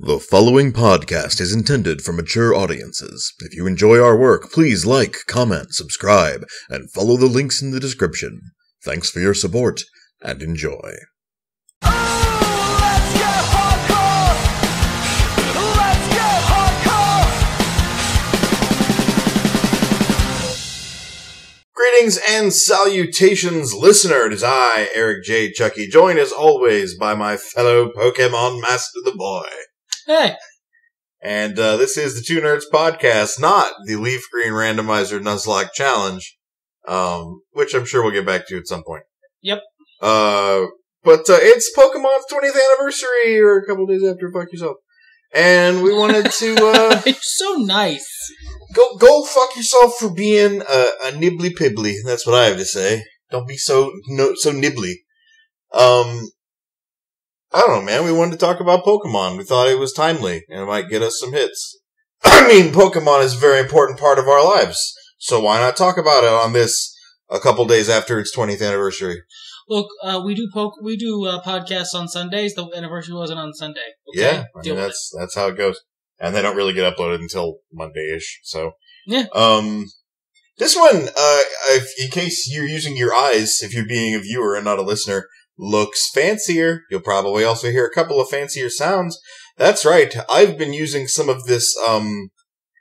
The following podcast is intended for mature audiences. If you enjoy our work, please like, comment, subscribe, and follow the links in the description. Thanks for your support, and enjoy. Greetings and salutations, listener. It is I, Eric J. Chucci, joined as always by my fellow Pokemon Master the Boy. Hey, And uh, this is the Two Nerds podcast, not the Leaf Green Randomizer Nuzlocke Challenge, um, which I'm sure we'll get back to at some point. Yep. Uh, but uh, it's Pokemon's 20th anniversary, or a couple days after Fuck Yourself. And we wanted to uh, you're so nice. go go fuck yourself for being a, a nibbly pibbly. That's what I have to say. Don't be so no, so nibbly. Um, I don't know, man. We wanted to talk about Pokemon. We thought it was timely and it might get us some hits. I mean, Pokemon is a very important part of our lives, so why not talk about it on this a couple days after its 20th anniversary? Look, uh, we do poke, we do uh, podcasts on Sundays. The anniversary wasn't on Sunday. Okay? Yeah, I mean, that's that's how it goes, and they don't really get uploaded until Monday-ish. So Yeah. Um, this one, uh, if, in case you're using your eyes, if you're being a viewer and not a listener, looks fancier. You'll probably also hear a couple of fancier sounds. That's right. I've been using some of this um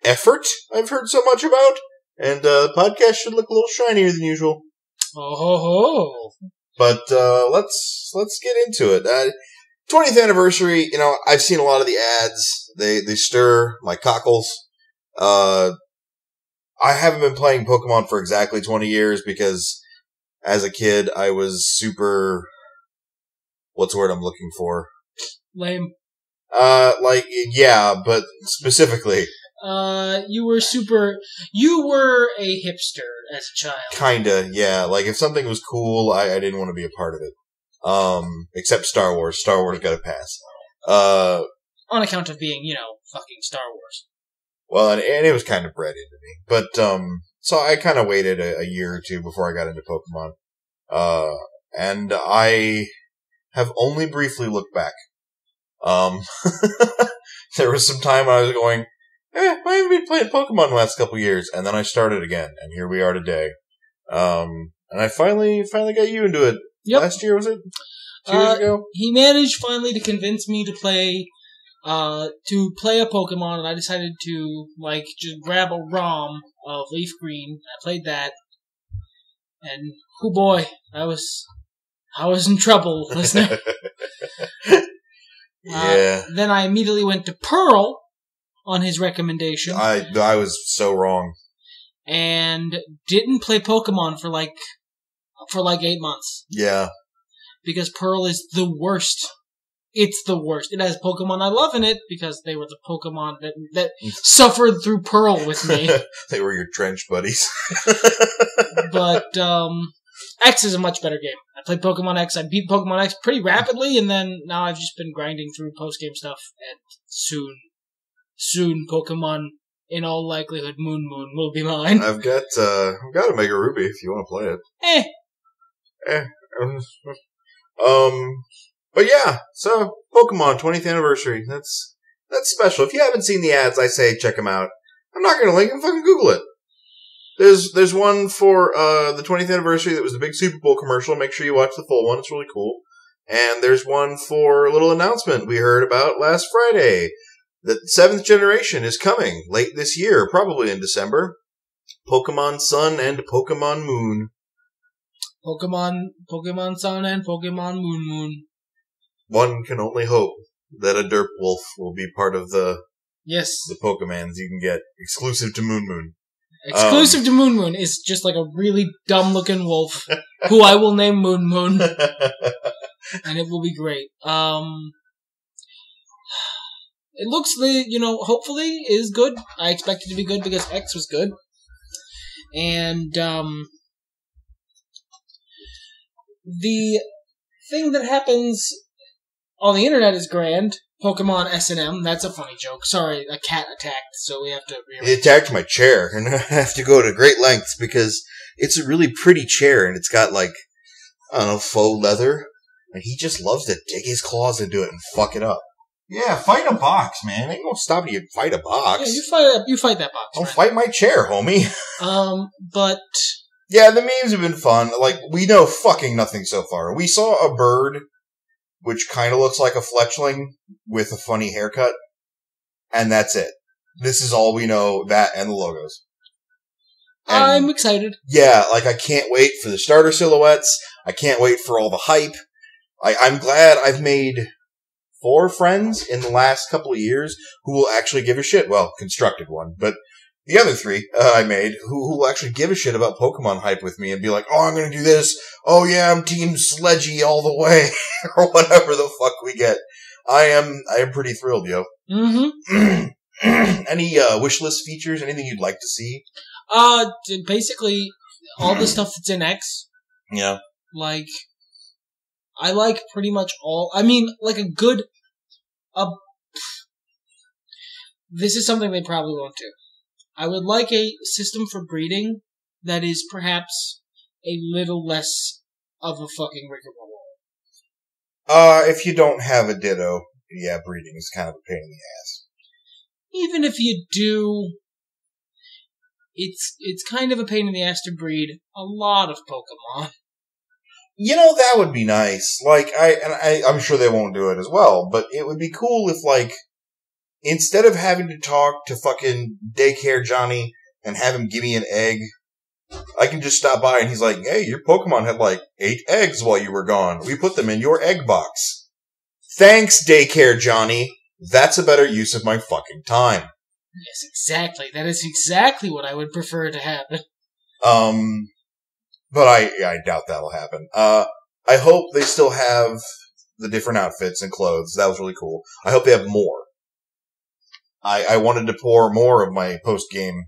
effort I've heard so much about, and uh, the podcast should look a little shinier than usual. Oh ho ho! But uh, let's let's get into it. Uh, 20th anniversary. You know, I've seen a lot of the ads. They they stir my cockles. Uh, I haven't been playing Pokemon for exactly 20 years because as a kid I was super. What's the word I'm looking for? Lame. Uh, like yeah, but specifically, Uh, you were super. You were a hipster as a child. kinda yeah. Like if something was cool, I, I didn't want to be a part of it. Um, except Star Wars. Star Wars got a pass. Uh, on account of being, you know, fucking Star Wars. Well, and, and it was kind of bred into me. But, um, so I kind of waited a, a year or two before I got into Pokemon. Uh, and I have only briefly looked back. Um, there was some time I was going, eh, I haven't been playing Pokemon the last couple years. And then I started again, and here we are today. Um, and I finally, finally got you into it. Yep. Last year, was it? Two Uh, years ago? He managed finally to convince me to play, uh, to play a Pokemon, and I decided to like just grab a ROM of Leaf Green. I played that, and oh boy, I was, I was in trouble, listener. yeah. Uh, then I immediately went to Pearl on his recommendation I, I was so wrong. and didn't play Pokemon for like for like eight months Yeah. because Pearl is the worst. It's the worst. It has Pokemon I love in it because they were the Pokemon that that suffered through Pearl with me. they were your trench buddies. but um, X is a much better game. I played Pokemon X. I beat Pokemon X pretty rapidly, and then now I've just been grinding through post game stuff. And soon, soon, Pokemon, in all likelihood, Moon Moon will be mine. I've got uh I've got a Mega Ruby if you want to play it. Eh, Um but yeah, so Pokemon 20th anniversary. That's that's special. If you haven't seen the ads, I say check them out. I'm not going to link them, fucking Google it. There's there's one for uh the 20th anniversary that was the big Super Bowl commercial. Make sure you watch the full one. It's really cool. And there's one for a little announcement we heard about last Friday. The seventh generation is coming late this year, probably in December. Pokemon Sun and Pokemon Moon. Pokemon, Pokemon Sun and Pokemon Moon Moon. One can only hope that a Derp Wolf will be part of the, Yes, the Pokemans you can get exclusive to Moon Moon. Exclusive to Moon Moon is just like a really dumb looking wolf who I will name Moon Moon. and it will be great. Um, it looks the you know hopefully is good. I expect it to be good because X was good, and um, the thing that happens on the internet is grand. Pokemon S and M. That's a funny joke. Sorry, a cat attacked, so we have to. it attacked my chair, and I have to go to great lengths because it's a really pretty chair, and it's got like I don't know faux leather, and he just loves to dig his claws into it and fuck it up. Yeah, fight a box, man. Ain't gonna stop you. Fight a box. Yeah, you fight you fight that box. Don't right? fight my chair, homie. Um, but Yeah, the memes have been fun. Like, we know fucking nothing so far. We saw a bird, which kind of looks like a fletchling with a funny haircut, and that's it. This is all we know, that and the logos. And I'm excited. yeah, like, I can't wait for the starter silhouettes. I can't wait for all the hype. I, I'm glad I've made four friends in the last couple of years who will actually give a shit. Well, constructed one, but the other three uh, I made who, who will actually give a shit about Pokemon hype with me and be like, oh, I'm going to do this. Oh, yeah, I'm Team Sledgy all the way, or whatever the fuck we get. I am, I am pretty thrilled, yo. Mm-hmm. Any uh, wish list features? Anything you'd like to see? Uh, basically, all the stuff that's in X, Yeah. like, I like pretty much all. I mean, like a good. Uh, this is something they probably won't do. I would like a system for breeding that is perhaps a little less of a fucking rigmarole. Uh, if you don't have a Ditto, yeah, breeding is kind of a pain in the ass. Even if you do, it's it's kind of a pain in the ass to breed a lot of Pokemon. You know, that would be nice. Like, I, and I, I'm sure they won't do it as well, but it would be cool if, like, instead of having to talk to fucking daycare Johnny and have him give me an egg, I can just stop by and he's like, hey, your Pokemon had like eight eggs while you were gone. We put them in your egg box. Thanks, daycare Johnny. That's a better use of my fucking time. Yes, exactly. That is exactly what I would prefer to happen. Um, but I, I doubt that'll happen. Uh, I hope they still have the different outfits and clothes. That was really cool. I hope they have more. I, I wanted to pour more of my post game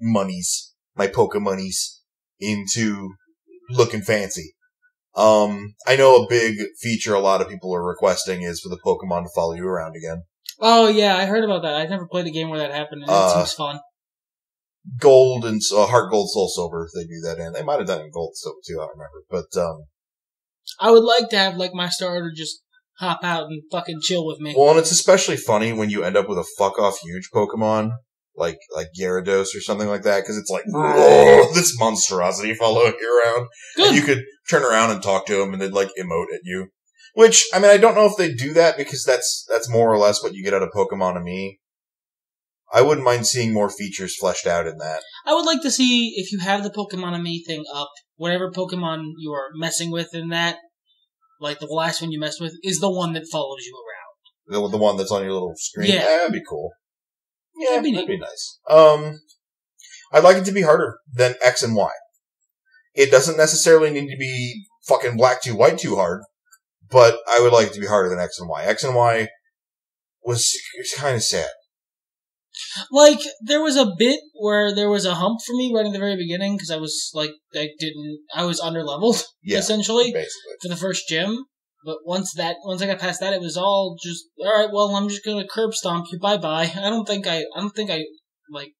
monies, my poke monies, into looking fancy. Um, I know a big feature a lot of people are requesting is for the Pokemon to follow you around again. Oh yeah, I heard about that. I've never played a game where that happened, and it Uh, seems fun. Gold and uh, Heart Gold, Soul Silver, they do that in. They might have done it in Gold Silver too. I don't remember, but um, I would like to have like my starter just hop out and fucking chill with me. Well, and it's especially funny when you end up with a fuck off huge Pokemon like like Gyarados or something like that because it's like this monstrosity following you around, and you could turn around and talk to him and they'd like emote at you. Which I mean, I don't know if they do that because that's that's more or less what you get out of Pokemon to me. I wouldn't mind seeing more features fleshed out in that. I would like to see if you have the Pokemon and Me thing up, whatever Pokemon you are messing with in that, like the last one you messed with, is the one that follows you around. The, the one that's on your little screen. Yeah. that'd be cool. Yeah, That'd be that'd be nice. Um, I'd like it to be harder than X and Y. It doesn't necessarily need to be fucking black too white too hard, but I would like it to be harder than X and Y. X and Y was, was kind of sad. Like there was a bit where there was a hump for me right at the very beginning because I was like I didn't I was under leveled Yeah, essentially basically. for the first gym. But once that once I got past that, it was all just all right. Well, I'm just gonna curb stomp you. Bye bye. I don't think I I don't think I like.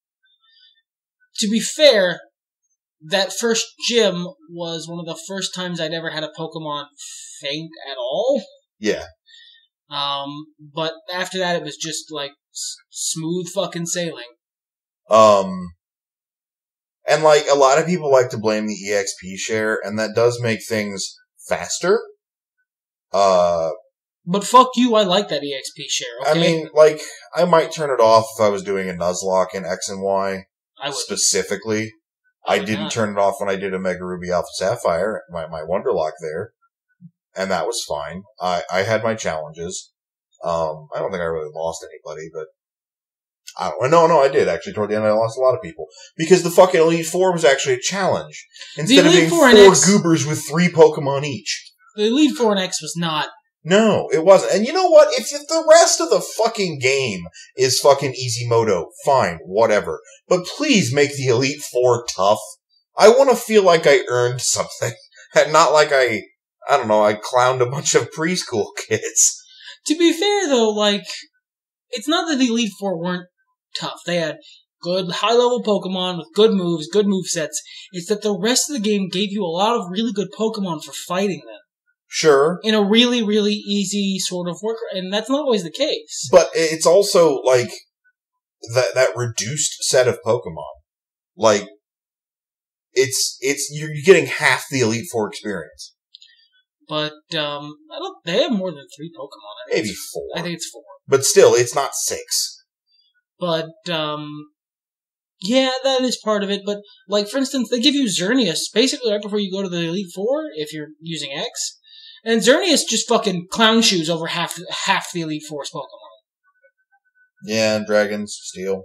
To be fair, that first gym was one of the first times I'd ever had a Pokemon faint at all. Yeah. Um, but after that, it was just like s- smooth fucking sailing. Um, and like a lot of people like to blame the EXP share, and that does make things faster. Uh, But fuck you, I like that EXP share. Okay, I mean, like, I might turn it off if I was doing a Nuzlocke in X and Y I would. specifically. I would didn't not. turn it off when I did a Mega Ruby Alpha Sapphire, my, my Wonderlock there. And that was fine. I, I had my challenges. Um, I don't think I really lost anybody, but I don't, no, no, I did actually. Toward the end, I lost a lot of people because the fucking Elite Four was actually a challenge instead of being Four four X- goobers with three Pokemon each. The Elite Four and X was not. No, it wasn't. And you know what? If, if the rest of the fucking game is fucking easy moto, fine, whatever. But please make the Elite Four tough. I want to feel like I earned something, and not like I, I don't know, I clowned a bunch of preschool kids. To be fair, though, like it's not that the Elite Four weren't tough. They had good high level Pokemon with good moves, good move sets. It's that the rest of the game gave you a lot of really good Pokemon for fighting them. Sure. in a really, really easy sort of work, and that's not always the case. But it's also like that that reduced set of Pokemon. Like it's it's you're you're getting half the Elite Four experience. But um, I don't. They have more than three Pokemon. I think Maybe it's- four. I think it's four. But still, it's not six. But um, yeah, that is part of it. But like for instance, they give you Xerneas basically right before you go to the Elite Four if you're using X, and Xerneas just fucking clown shoes over half half the Elite Four's Pokemon. Yeah, and dragons, steel.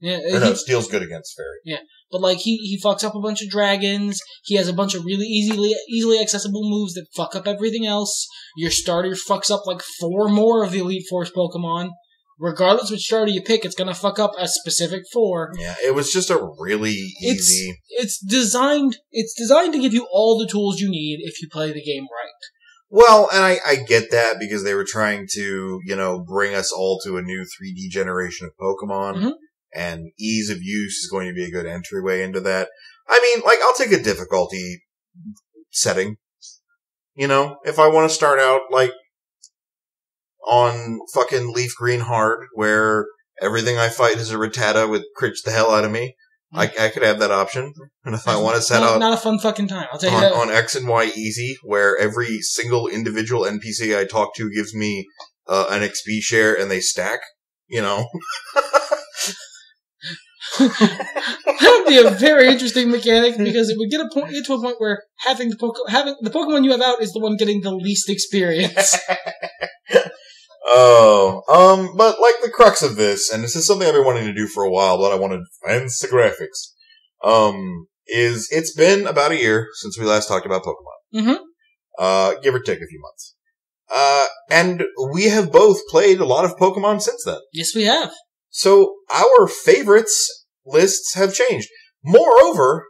Yeah, Or no, he- steel's good against fairy. But like he he fucks up a bunch of dragons. He has a bunch of really easily easily accessible moves that fuck up everything else. Your starter fucks up like four more of the Elite Force Pokemon. Regardless which starter you pick, it's gonna fuck up a specific four. Yeah, it was just a really It's- easy. It's designed it's designed to give you all the tools you need if you play the game right. Well, and I, I get that because they were trying to, you know, bring us all to a new 3D generation of Pokemon, Mhm. And ease of use is going to be a good entryway into that. I mean, like, I'll take a difficulty setting. You know, if I want to start out, like, on fucking Leaf Green Hard, where everything I fight is a Rattata with crits the hell out of me, I, I could have that option. And if I want to set not, out not a fun fucking time. I'll on, that. on X and Y easy, where every single individual NPC I talk to gives me uh, an XP share and they stack. You know, that would be a very interesting mechanic because it would get a point get to a point where having the Poke- having the Pokemon you have out is the one getting the least experience. oh, um, but like the crux of this, and this is something I've been wanting to do for a while, but I wanted to advance the graphics. Um, is it's been about a year since we last talked about Pokemon. Mhm. Uh, give or take a few months. Uh, and we have both played a lot of Pokemon since then. yes, we have. So our favorites lists have changed. Moreover,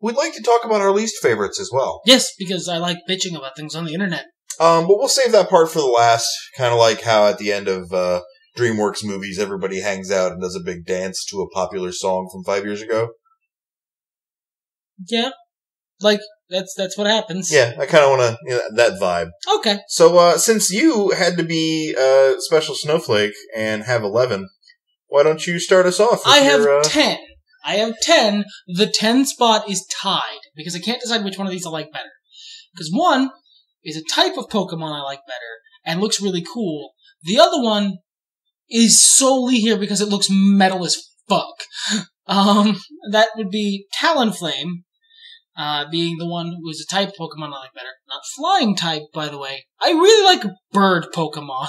we'd like to talk about our least favorites as well. Yes, because I like bitching about things on the internet. Um, but we'll save that part for the last. Kind of like how at the end of uh, DreamWorks movies, everybody hangs out and does a big dance to a popular song from five years ago. Yeah, like that's that's what happens. Yeah, I kind of want to you know, that vibe. Okay. So uh, since you had to be a special snowflake and have eleven, why don't you start us off? with I have uh, ten. I have ten. The ten spot is tied because I can't decide which one of these I like better. Because one is a type of Pokemon I like better and looks really cool. The other one is solely here because it looks metal as fuck. Um, that would be Talonflame, uh, being the one who is a type Pokemon I like better. Not flying type, by the way. I really like bird Pokemon.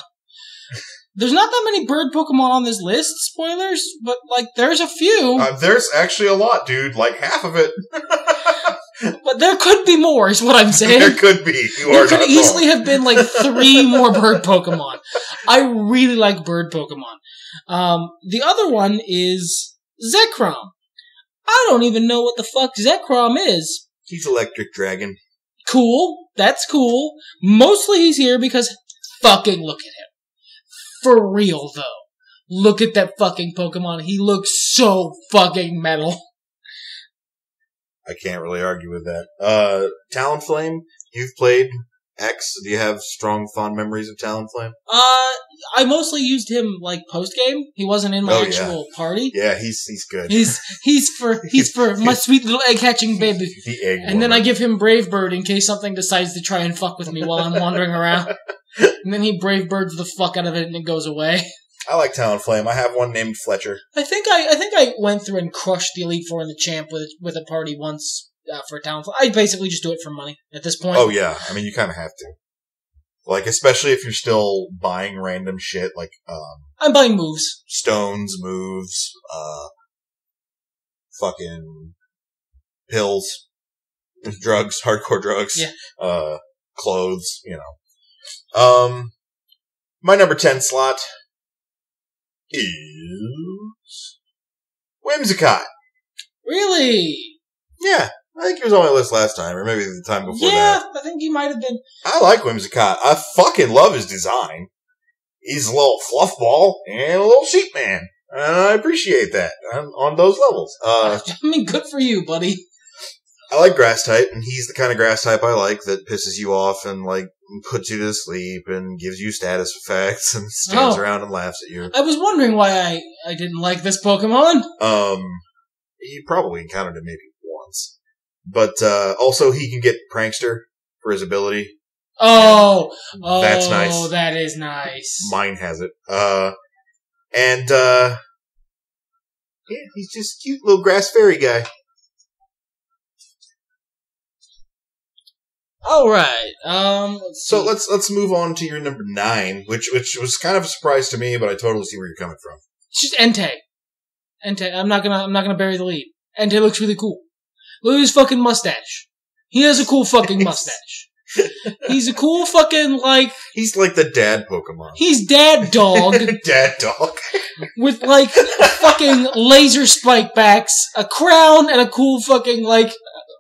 There's not that many bird Pokemon on this list, spoilers, but like there's a few. uh, there's actually a lot, dude. Like half of it. but there could be more, is what I'm saying. there could be. You There are could easily wrong. have been like three more bird Pokemon. I really like bird Pokemon. Um, the other one is Zekrom. I don't even know what the fuck Zekrom is. He's electric dragon. Cool. That's cool. Mostly he's here because fucking look at him. For real though. Look at that fucking Pokemon. He looks so fucking metal. I can't really argue with that. Uh, Talonflame, you've played X. Do you have strong, fond memories of Talonflame? Uh, I mostly used him like post game. He wasn't in my Oh, yeah. actual party. Yeah, he's he's good. He's he's for he's for my sweet little egg hatching baby. the egg. And then I give him Brave Bird in case something decides to try and fuck with me while I'm wandering around. And then he Brave Birds the fuck out of it and it goes away. I like Talonflame. I have one named Fletcher. I think I I think I went through and crushed the Elite Four and the Champ with with a party once uh, for town. I basically just do it for money at this point. Oh yeah, I mean you kind of have to. Like especially if you're still buying random shit like um, I'm buying moves. stones, moves, uh, fucking pills, drugs, hardcore drugs, Yeah. uh, clothes, you know. Um, my number 10 slot is Whimsicott. Really? Yeah, I think he was on my list last time, or maybe the time before yeah, that. I think he might have been. I like Whimsicott. I fucking love his design. He's a little fluffball and a little sheep man. And I appreciate that on, on those levels. Uh, I mean, good for you, buddy. I like grass type, and he's the kind of grass type I like that pisses you off and like puts you to sleep and gives you status effects and stands Oh. around and laughs at you. I was wondering why I, I didn't like this Pokemon. Um, you probably encountered him maybe once, but uh, also he can get prankster for his ability. Oh, oh, That's nice. That is nice. Mine has it. Uh, and uh, yeah, he's just cute little grass fairy guy. All right. Um. Let's So see. let's let's move on to your number nine, which which was kind of a surprise to me, but I totally see where you're coming from. It's just Entei. Entei. I'm not gonna. I'm not gonna bury the lead. Entei looks really cool. Look at his fucking mustache. He has a cool fucking mustache. He's a cool fucking like. He's like the dad Pokemon. He's dad dog dad dog. with like fucking laser spike backs, a crown, and a cool fucking like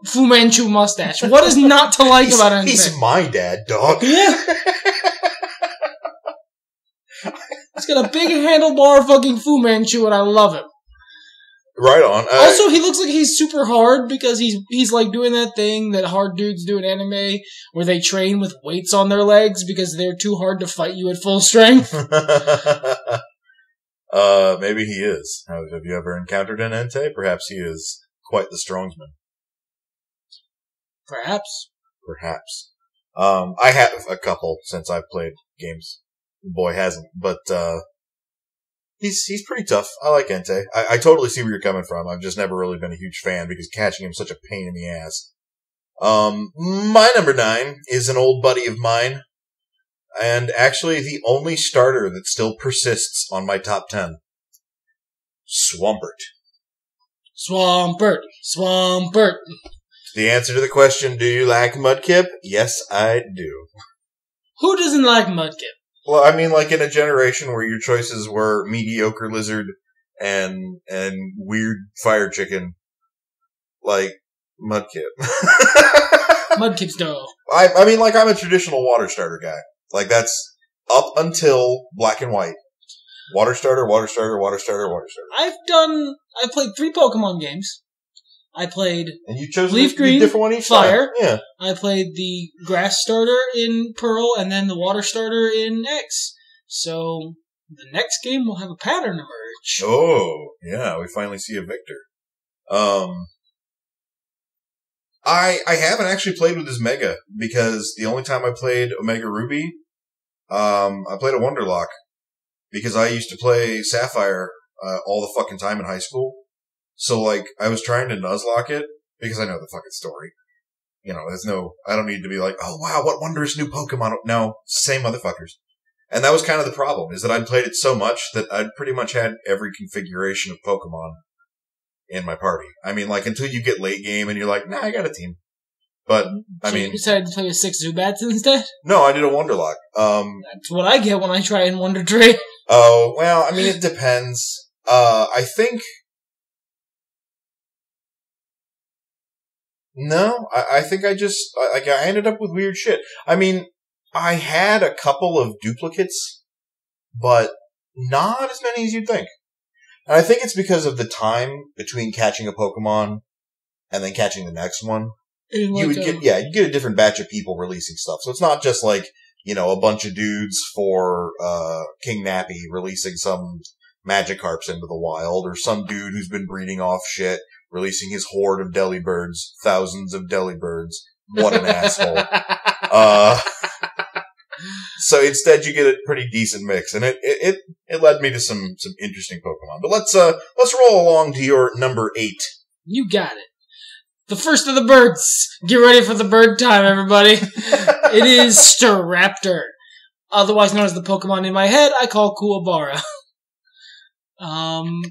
Fu Manchu mustache. What is not to like he's, about Entei? he's my dad dog. Yeah. He's got a big handlebar fucking Fu Manchu, and I love him. right on. Uh, Also, he looks like he's super hard because he's he's like doing that thing that hard dudes do in anime, where they train with weights on their legs because they're too hard to fight you at full strength. uh, maybe he is. Have, have you ever encountered an Entei? Perhaps he is quite the strongsman. Perhaps. Perhaps. Um, I have a couple since I've played games. Boy hasn't, but uh, he's he's pretty tough. I like Entei. I, I totally see where you're coming from. I've just never really been a huge fan because catching him's such a pain in the ass. Um, my number nine is an old buddy of mine, and actually the only starter that still persists on my top ten. Swampert. Swampert. Swampert. The answer to the question, do you like Mudkip? Yes, I do. Who doesn't like Mudkip? Well, I mean, like in a generation where your choices were mediocre lizard and and weird fire chicken, like Mudkip. Mudkip's dough. I I mean, like I'm a traditional water starter guy. Like that's up until black and white. Water starter, water starter, water starter, water starter. I've done. I've played three Pokemon games. I played. And you chose Leaf green, different one each fire. time. Yeah. I played the grass starter in Pearl, and then the water starter in X. So the next game will have a pattern emerge. Oh, yeah, we finally see a victor. Um, I I haven't actually played with this Mega because the only time I played Omega Ruby, um, I played a Wonderlock because I used to play Sapphire uh, all the fucking time in high school. So like, I was trying to Nuzlocke it because I know the fucking story. You know, there's no, I don't need to be like, oh wow, what wondrous new Pokemon. No, same motherfuckers. And that was kind of the problem, is that I'd played it so much that I'd pretty much had every configuration of Pokemon in my party. I mean, like, until you get late game and you're like, nah, I got a team. But, I So mean, you decided to play with six Zubats instead. no, I did a Wonderlock. Um, That's what I get when I try and Wonder Trade. oh, well, I mean, it depends. Uh, I think, no, I, I think I just, I, like, I ended up with weird shit. I mean, I had a couple of duplicates, but not as many as you'd think. And I think it's because of the time between catching a Pokemon and then catching the next one. You would get, yeah, you get a different batch of people releasing stuff. So it's not just like, you know, a bunch of dudes for, uh, King Nappy releasing some Magikarps into the wild or some dude who's been breeding off shit releasing his horde of Delibirds, thousands of Delibirds. What an asshole. Uh, so instead you get a pretty decent mix and it, it, it, led me to some, some interesting Pokemon. But let's, uh, let's roll along to your number eight. You got it. The first of the birds. Get ready for the bird time, everybody. it is Staraptor. Otherwise known as the Pokemon in my head, I call Kuwabara. um,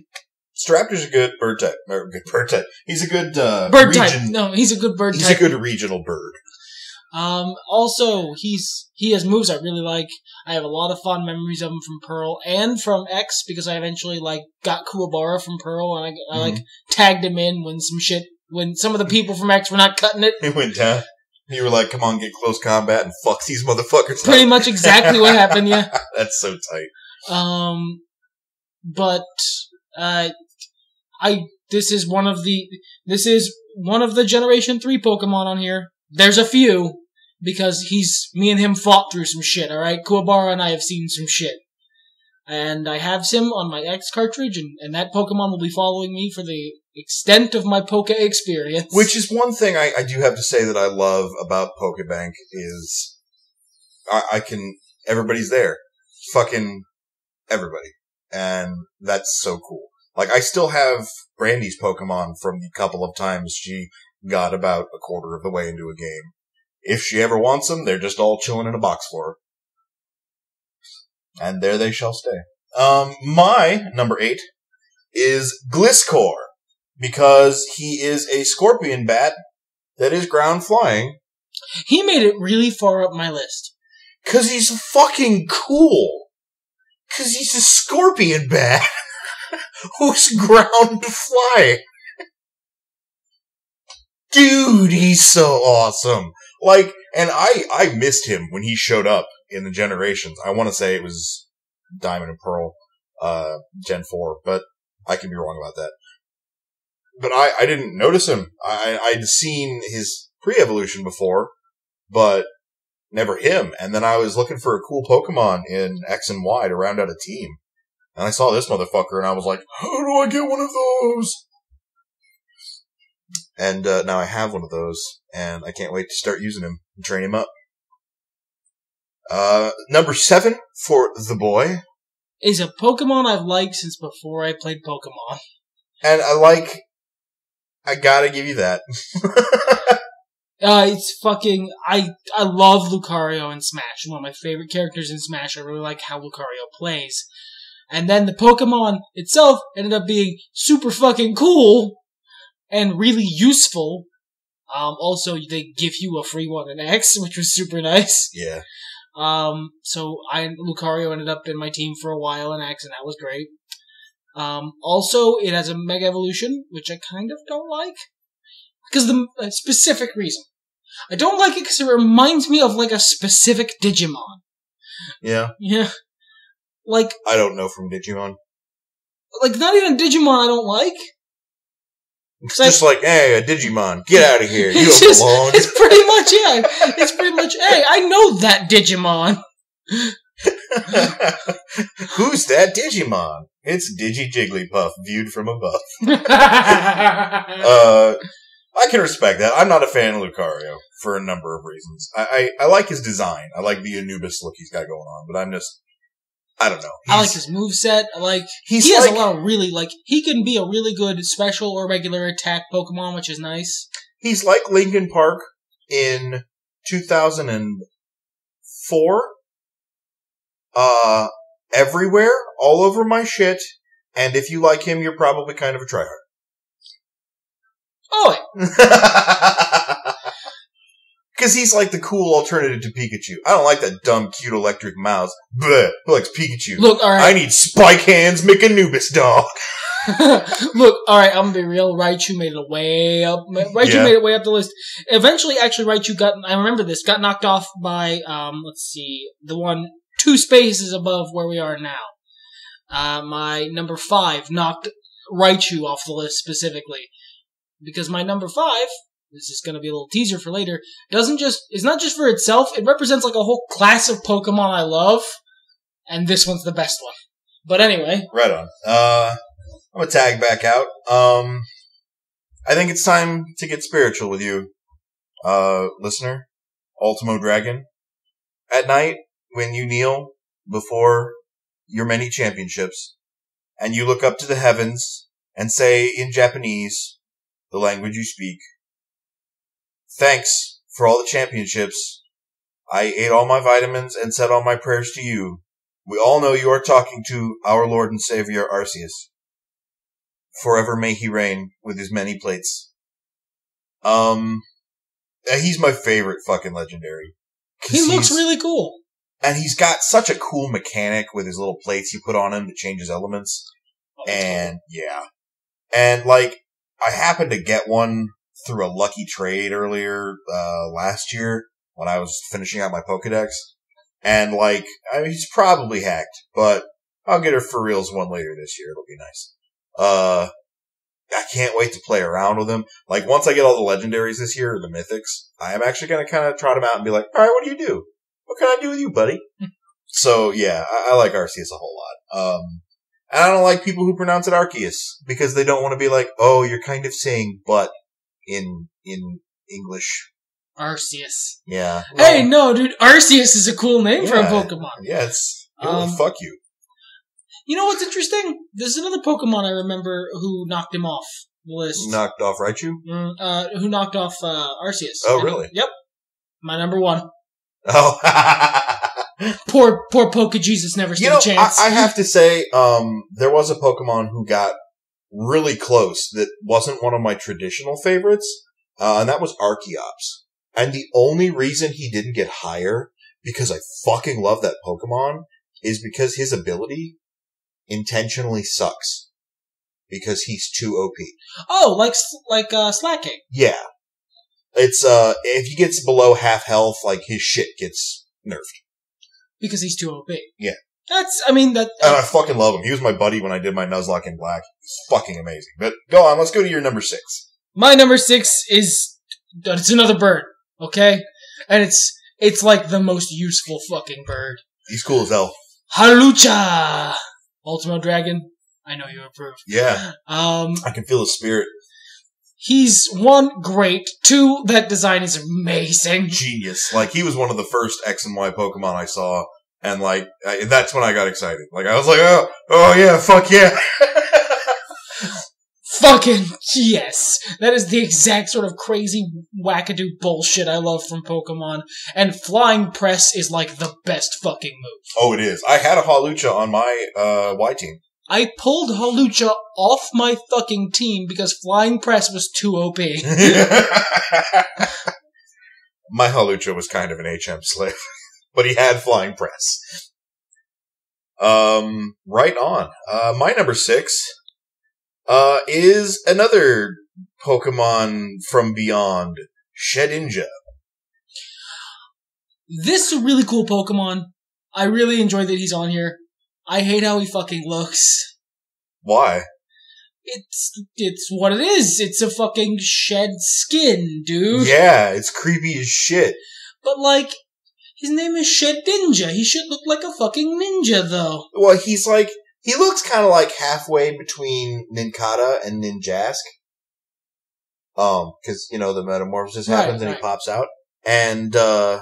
Straptor's a good bird type, or good bird type. He's a good, uh, bird region- type. No, he's a good bird He's type. a good regional bird. Um, also, he's he has moves I really like. I have a lot of fond memories of him from Pearl and from X because I eventually like got Kuwabara from Pearl and I, I like Mm-hmm. tagged him in when some shit when some of the people from X were not cutting it. He went down. You were like, come on, get close combat and fuck these motherfuckers. Pretty up." much exactly what happened. Yeah. That's so tight. Um, but uh, I this is one of the this is one of the Generation Three Pokemon on here. There's a few. because he's me and him fought through some shit. All right, Kuwabara and I have seen some shit, and I have Sim on my X cartridge, and, and that Pokemon will be following me for the extent of my Poke experience. Which is one thing I, I do have to say that I love about Pokebank is I, I can everybody's there, fucking everybody, and that's so cool. Like I still have Brandy's Pokemon from the couple of times she got about a quarter of the way into a game. If she ever wants them, they're just all chilling in a box for her. And there they shall stay. Um, my number eight is Gliscor because he is a scorpion bat that is ground flying he made it really far up my list. because he's fucking cool. Because he's a scorpion bat who's ground flying. Dude, he's so awesome. Like, and I, I missed him when he showed up in the generations. I want to say it was Diamond and Pearl, uh, Gen 4, but I could be wrong about that. But I, I didn't notice him. I, I'd seen his pre-evolution before, but never him. And then I was looking for a cool Pokemon in X and Y to round out a team. And I saw this motherfucker and I was like, how do I get one of those? And uh, now I have one of those, and I can't wait to start using him and train him up. Uh, number seven for the boy, Is a Pokemon I've liked since before I played Pokemon. and I like. I gotta give you that. Uh, it's fucking. I I love Lucario in Smash. One of my favorite characters in Smash. I really like how Lucario plays. And then the Pokemon itself ended up being super fucking cool and really useful. Um, also, they give you a free one in X, which was super nice. yeah, Um, so I Lucario ended up in my team for a while in X, and that was great. Um, also, it has a Mega Evolution, which I kind of don't like because the specific reason. I don't like it because it reminds me of like a specific Digimon. yeah. Yeah, like I don't know from Digimon. like not even Digimon I don't like. It's just like, hey, a Digimon, get out of here. You don't just- belong. It's pretty much yeah. It's pretty much hey, I know that Digimon. Who's that Digimon? It's Digi Jigglypuff viewed from above. Uh, I can respect that. I'm not a fan of Lucario for a number of reasons. I, I, I like his design. I like the Anubis look he's got going on, but I'm just, I don't know. I like He's- his moveset. I like He's he has like, a lot of really like he can be a really good special or regular attack Pokemon, which is nice. he's like Linkin Park in 2004. Uh, everywhere, all over my shit. And if you like him, you're probably kind of a tryhard. Oh, Because he's like the cool alternative to Pikachu. I don't like that dumb, cute electric mouse. Bleh, who likes Pikachu? look, all I need Spike Hands McAnubis dog. look, all right. I'm gonna be real. Raichu made it way up. Raichu Yeah. made it way up the list. Eventually, actually, Raichu got. I remember this. Got knocked off by um. Let's see, the one two spaces above where we are now. Uh, my number five knocked Raichu off the list specifically because my number five. This is going to be a little teaser for later. Doesn't just it's not just for itself. It represents like a whole class of Pokemon I love, and this one's the best one. But anyway, Right on. Uh, I'm gonna tag back out. Um, I think it's time to get spiritual with you, uh, listener. Ultimo Dragon. At night, when you kneel before your many championships, and you look up to the heavens and say in Japanese, the language you speak, Thanks for all the championships. I ate all my vitamins and said all my prayers to you. We all know you are talking to our Lord and Savior Arceus. Forever may he reign with his many plates. Um, he's my favorite fucking legendary. he looks really cool. and he's got such a cool mechanic with his little plates you put on him to change his elements. Oh, that's cool. And yeah. And like, I happened to get one through a lucky trade earlier, uh, last year when I was finishing out my Pokedex. And like, I mean, he's probably hacked, but I'll get her for reals one later this year. It'll be nice. Uh, I can't wait to play around with them. Like once I get all the legendaries this year, or the mythics, I am actually going to kind of trot them out and be like, all right, what do you do? What can I do with you, buddy? so yeah, I, I like Arceus a whole lot. Um, and I don't like people who pronounce it Arceus because they don't want to be like, oh, you're kind of saying but in, in English. Arceus. Yeah. Hey, no, dude, Arceus is a cool name for a Pokemon. Yeah, it's, it'll Um, fuck you. You know what's interesting? There's another Pokemon I remember who knocked him off the list. Knocked off Raichu? Mm, uh, who knocked off uh, Arceus? Oh, And- really? Yep. My number one. Oh. Poor, poor Poke Jesus never stood you know, a chance. I, I have to say, um, there was a Pokemon who got really close that wasn't one of my traditional favorites, uh, and that was Archeops. And the only reason he didn't get higher, because I fucking love that Pokemon, is because his ability intentionally sucks. Because he's too OP. oh, like like uh, Slaking. Yeah. It's, uh, if he gets below half health, like, his shit gets nerfed. Because he's too OP. Yeah. That's, I mean, that. And I fucking love him. He was my buddy when I did my Nuzlocke in Black. He's fucking amazing. But go on, let's go to your number six. My number six is it's another bird, okay, and it's it's like the most useful fucking bird. He's cool as hell. Hawlucha, Ultimo Dragon. I know you approve. Yeah. Um, I can feel his spirit. He's one great. Two, that design is amazing. Genius. Like, he was one of the first X and Y Pokemon I saw. And like, I, that's when I got excited. Like, I was like, oh, oh yeah, fuck yeah. Fucking yes, that is the exact sort of crazy wackadoo bullshit I love from Pokemon. And Flying Press is like the best fucking move. oh, it is. I had a Hawlucha on my, uh, Y team. I pulled Hawlucha off my fucking team because Flying Press was too OP. my Hawlucha was kind of an HM slave, but he had flying press. Um, right on. Uh, my number six, uh, is another Pokemon from beyond, Shedinja. This is a really cool Pokemon. I really enjoy that he's on here. I hate how he fucking looks. Why? It's it's what it is. It's a fucking shed skin, dude. Yeah, it's creepy as shit. But like, his name is Shed Ninja. He should look like a fucking ninja, though. Well, he's like, he looks kind of like halfway between Nincada and Ninjask. Um, cause, you know, the metamorphosis Right, happens and right. he pops out. And, uh,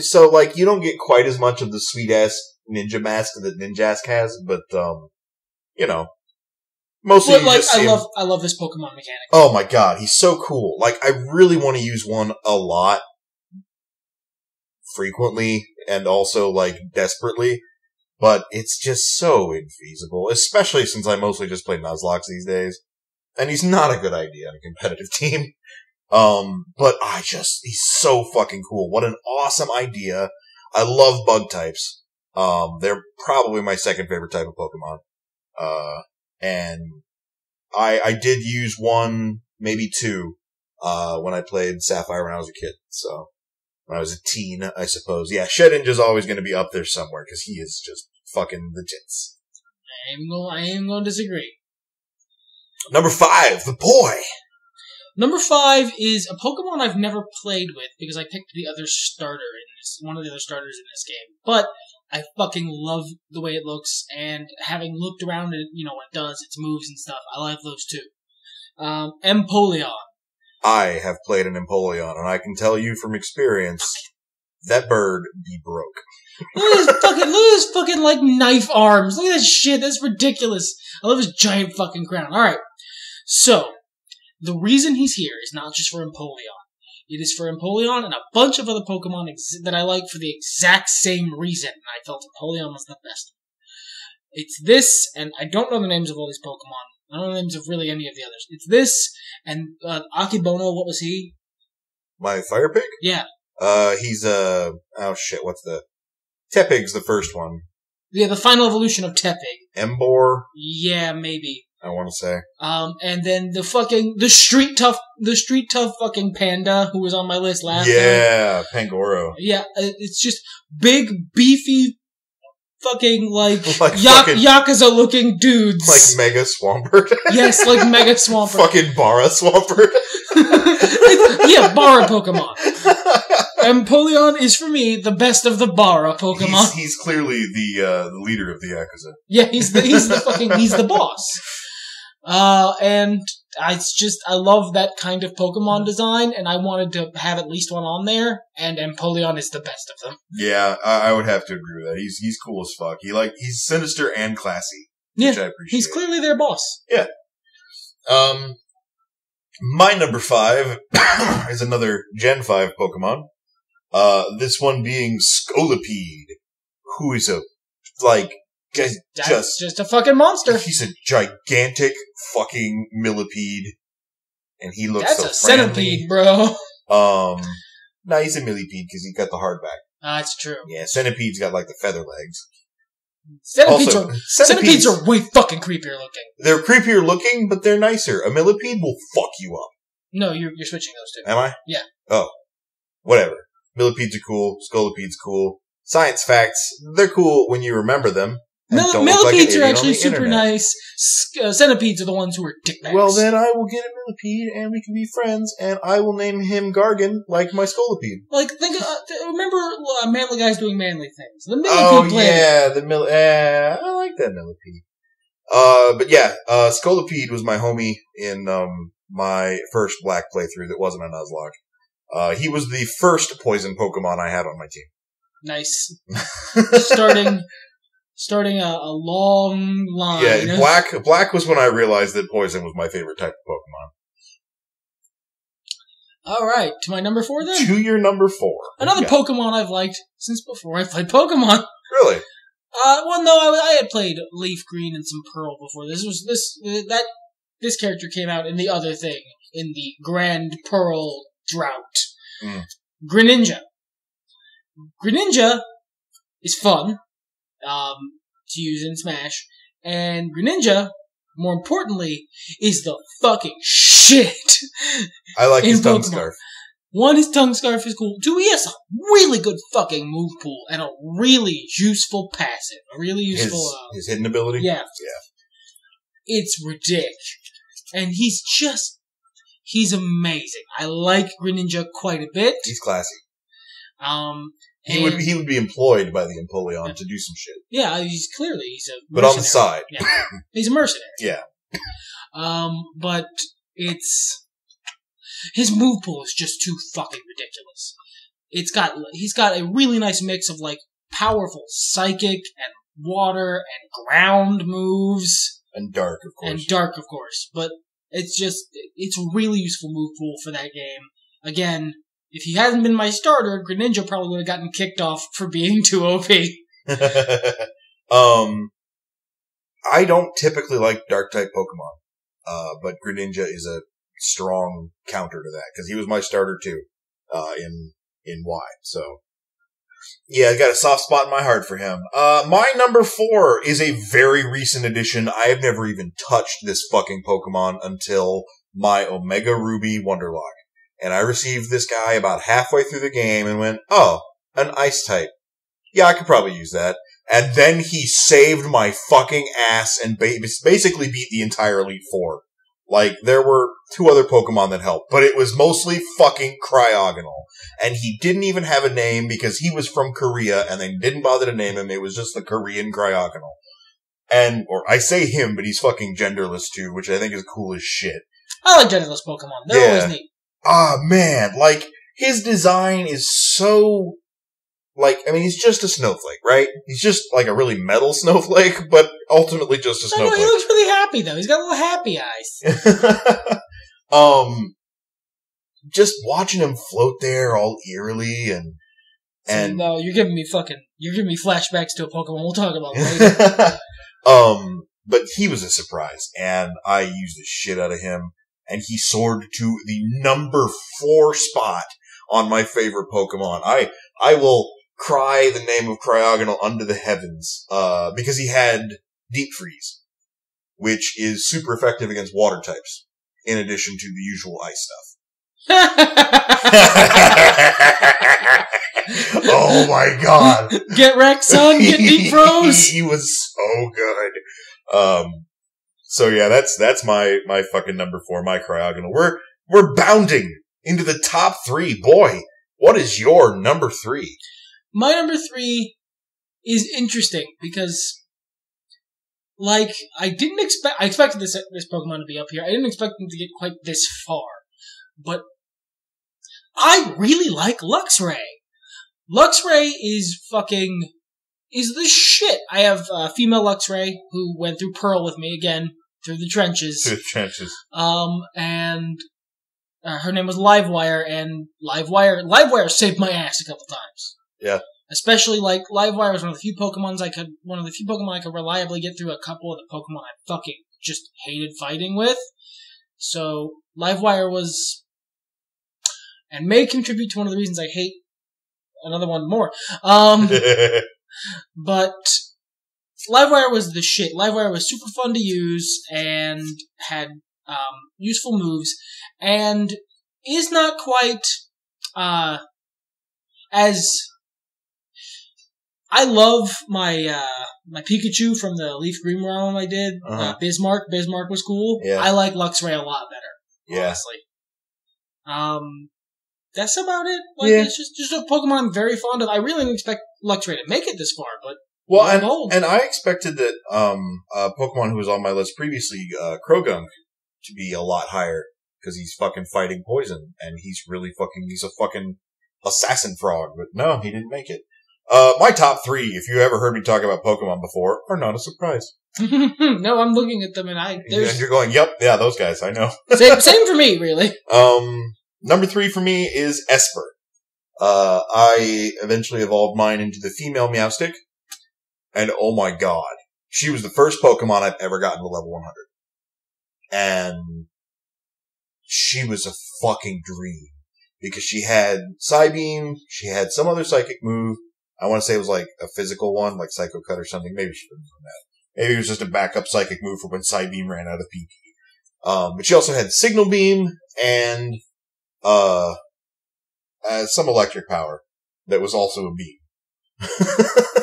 so like, you don't get quite as much of the sweet ass ninja mask that Ninjask has, but, um, you know, mostly But like, I him- love I love this Pokemon mechanic. Oh my god, he's so cool. Like, I really want to use one a lot, frequently, and also, like, desperately. But it's just so infeasible, especially since I mostly just play Nuzlocke these days. And he's not a good idea on a competitive team. Um, but I just, he's so fucking cool. What an awesome idea. I love bug types. Um, they're probably my second favorite type of Pokemon. Uh, and I, I did use one, maybe two, uh, when I played Sapphire when I was a kid. So, when I was a teen, I suppose. Yeah, Shedinja's always going to be up there somewhere because he is just fucking the tits. I am going I am going to disagree. Number five, the boy. Number five is a Pokemon I've never played with because I picked the other starter in this, one of the other starters in this game. But I fucking love the way it looks, and having looked around at you know what it does, its moves and stuff, I love those too. Um, Empoleon. I have played an Empoleon, and I can tell you from experience, that bird be broke. Look at his fucking, look at his fucking like knife arms. Look at that shit. That's ridiculous. I love his giant fucking crown. All right. So the reason he's here is not just for Empoleon. It is for Empoleon and a bunch of other Pokemon ex- that I like for the exact same reason. And I felt Empoleon was the best. It's this, and I don't know the names of all these Pokemon. I don't know the names of really any of the others. It's this and uh, Akibono. What was he? My fire pig? Yeah, Uh, he's uh oh shit, what's the Tepig's the first one. yeah, the final evolution of Tepig. Emboar, Yeah, maybe. I want to say. Um, and then the fucking the street tough, the street tough fucking panda who was on my list last time. Yeah, Pangoro. Yeah, it's just big, beefy, fucking like, Like ya- fucking- yakuza looking dudes. like Mega Swampert. yes, like Mega Swampert. Fucking Bara Swampert. yeah, Bara Pokemon. Empoleon is for me the best of the Bara Pokemon. He's, he's clearly the uh, the leader of the Yakuza. Yeah, he's the he's the fucking he's the boss. Uh, and I it's just I love that kind of Pokemon design, and I wanted to have at least one on there. And Empoleon is the best of them. Yeah, I, I would have to agree with that. He's he's cool as fuck. He like he's sinister and classy, Yeah, which I appreciate. he's clearly their boss. Yeah. Um, my number five is another Gen five Pokemon. Uh, this one being Scolipede, who is a like guys, That's just just a fucking monster. he's a gigantic fucking millipede, and he looks That's so a friendly. centipede, bro. Um, no, he's a millipede because he got the hard back. That's true. Yeah, centipede's got like the feather legs. Centipedes, Also, are, centipedes centipedes are way fucking creepier looking. they're creepier looking, but they're nicer. A millipede will fuck you up. No, you're you're switching those two. Am I? Yeah. Oh, whatever. Millipedes are cool. Scolipede's cool. Science facts, they're cool when you remember them. And Mil- don't like millipedes are actually super internet. nice. Uh, centipedes are the ones who are dickbags. Well, then I will get a millipede and we can be friends, and I will name him Gargan like my Scolipede. like think. Uh, remember, uh, manly guys doing manly things. The millipede Oh planet. yeah, the mill. Eh, I like that millipede. Uh, but yeah, uh, Scolipede was my homie in um my first black playthrough that wasn't a Nuzlocke. Uh, he was the first poison Pokemon I had on my team. Nice. starting, starting a, a long line. Yeah, black. Black was when I realized that poison was my favorite type of Pokemon. All right, to my number four then. To your number four. Another Yeah. Pokemon I've liked since before I played Pokemon. Really? Uh, well, no, I, I had played Leaf Green and some Pearl before. This was this uh, that this character came out in the other thing in the Grand Pearl drought. Mm. Greninja. Greninja is fun um, to use in Smash, and Greninja, more importantly, is the fucking shit. I like his tongue scarf. One, his tongue scarf is cool. Two, he has a really good fucking move pool and a really useful passive. A really His, useful, uh, his hidden ability. yeah. Yeah. It's ridiculous. And he's just, he's amazing. I like Greninja quite a bit. He's classy. Um, He and- would he would be employed by the Empoleon Yeah. to do some shit, yeah, he's clearly, he's a but on the side. He's a mercenary. Yeah. Um, but it's his move pool is just too fucking ridiculous. It's got he's got a really nice mix of like powerful psychic and water and ground moves And dark, of course. and dark, of course. But it's just it's a really useful move pool for that game. Again, if he hadn't been my starter, Greninja probably would have gotten kicked off for being too OP. um, I don't typically like dark type Pokemon, uh, but Greninja is a strong counter to that because he was my starter too, uh, in in Y. So, yeah, I got a soft spot in my heart for him. Uh, my number four is a very recent addition. I have never even touched this fucking Pokemon until my Omega Ruby Wonderlocke. And I received this guy about halfway through the game and went, oh, an ice type. Yeah, I could probably use that. And then he saved my fucking ass and ba- basically beat the entire Elite Four. Like, there were two other Pokemon that helped, but it was mostly fucking Cryogonal. And he didn't even have a name because he was from Korea and they didn't bother to name him. It was just the Korean Cryogonal. And, or I say him, but he's fucking genderless too, which I think is cool as shit. I like genderless Pokemon. They're Yeah. always neat. Ah, man, like, his design is so, like, I mean, he's just a snowflake, right? He's just like a really metal snowflake, but ultimately just a I know, he looks really happy though. He's got little happy eyes. um, just watching him float there all eerily and, and, no, you're giving me fucking, you're giving me flashbacks to a Pokemon we'll talk about later. um, but he was a surprise, and I used the shit out of him, and he soared to the number four spot on my favorite Pokemon. I I will cry the name of Cryogonal under the heavens, uh, because he had Deep Freeze, which is super effective against water types, in addition to the usual ice stuff. oh my god. Get wrecked, son. Get deep froze. he was so good. Um, so yeah, that's that's my my fucking number four, my cryogonal. We're we're bounding into the top three. Boy, what is your number three? My number three is interesting because, like, I didn't expect. I expected this this Pokemon to be up here. I didn't expect them to get quite this far, but I really like Luxray. Luxray is fucking is the shit. I have a female Luxray who went through Pearl with me again through the trenches. Two trenches. Um, and uh, her name was Livewire, and Livewire, Livewire saved my ass a couple times. Yeah. Especially like Livewire was one of the few Pokemons I could, one of the few Pokemon I could reliably get through a couple of the Pokemon I fucking just hated fighting with. So Livewire was, and may contribute to one of the reasons I hate another one more. Um, but Livewire was the shit. Livewire was super fun to use and had um, useful moves, and is not quite uh, as. I love my uh, my Pikachu from the Leaf Green realm I did. uh Uh-huh. Bismarck. Bismarck was cool. Yeah. I like Luxray a lot better yeah. honestly. Um, that's about it. Like, Yeah. it's just just a Pokemon I'm very fond of. I really didn't expect Luxray to make it this far, but Well, and, old. and I expected that um, uh, Pokemon who was on my list previously, uh, Croagunk, to be a lot higher because he's fucking fighting poison and he's really fucking he's a fucking assassin frog. But no, he didn't make it. Uh, my top three, if you ever heard me talk about Pokemon before, are not a surprise. no, I'm looking at them and I And there's you're going, "Yep, yeah, those guys, I know." same same for me really. Um, number three for me is Espurr. Uh, I eventually evolved mine into the female Meowstic, and oh my god, she was the first Pokemon I've ever gotten to level 100. And she was a fucking dream. Because she had Psybeam, she had some other psychic move. I want to say it was like a physical one, like Psycho Cut or something. Maybe she didn't know that. Maybe it was just a backup psychic move for when Psybeam ran out of PP. Um, but she also had Signal Beam and uh, uh, some electric power that was also a beam.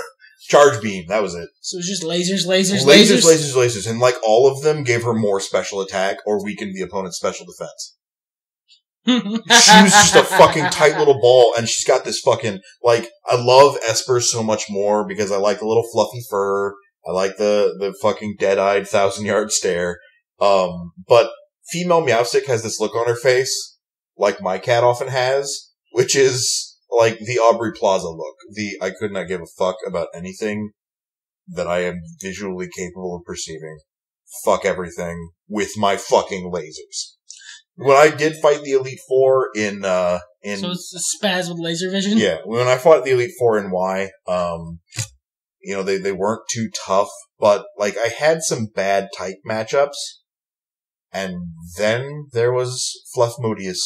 Charge beam, that was it. So it was just lasers, lasers, lasers, lasers. lasers, lasers, and like all of them gave her more special attack or weakened the opponent's special defense. She was just a fucking tight little ball, and she's got this fucking like. I love Espurr so much more because I like the little fluffy fur. I like the the fucking dead eyed thousand yard stare. Um, but female Meowstic has this look on her face, like my cat often has, which is like the Aubrey Plaza look. The I could not give a fuck about anything that I am visually capable of perceiving. Fuck everything with my fucking lasers. When I did fight the Elite Four in uh in so it's a spaz with laser vision. yeah, when I fought the Elite Four in Y, um, you know, they, they weren't too tough, but like I had some bad type matchups. And then there was Fluffmodius.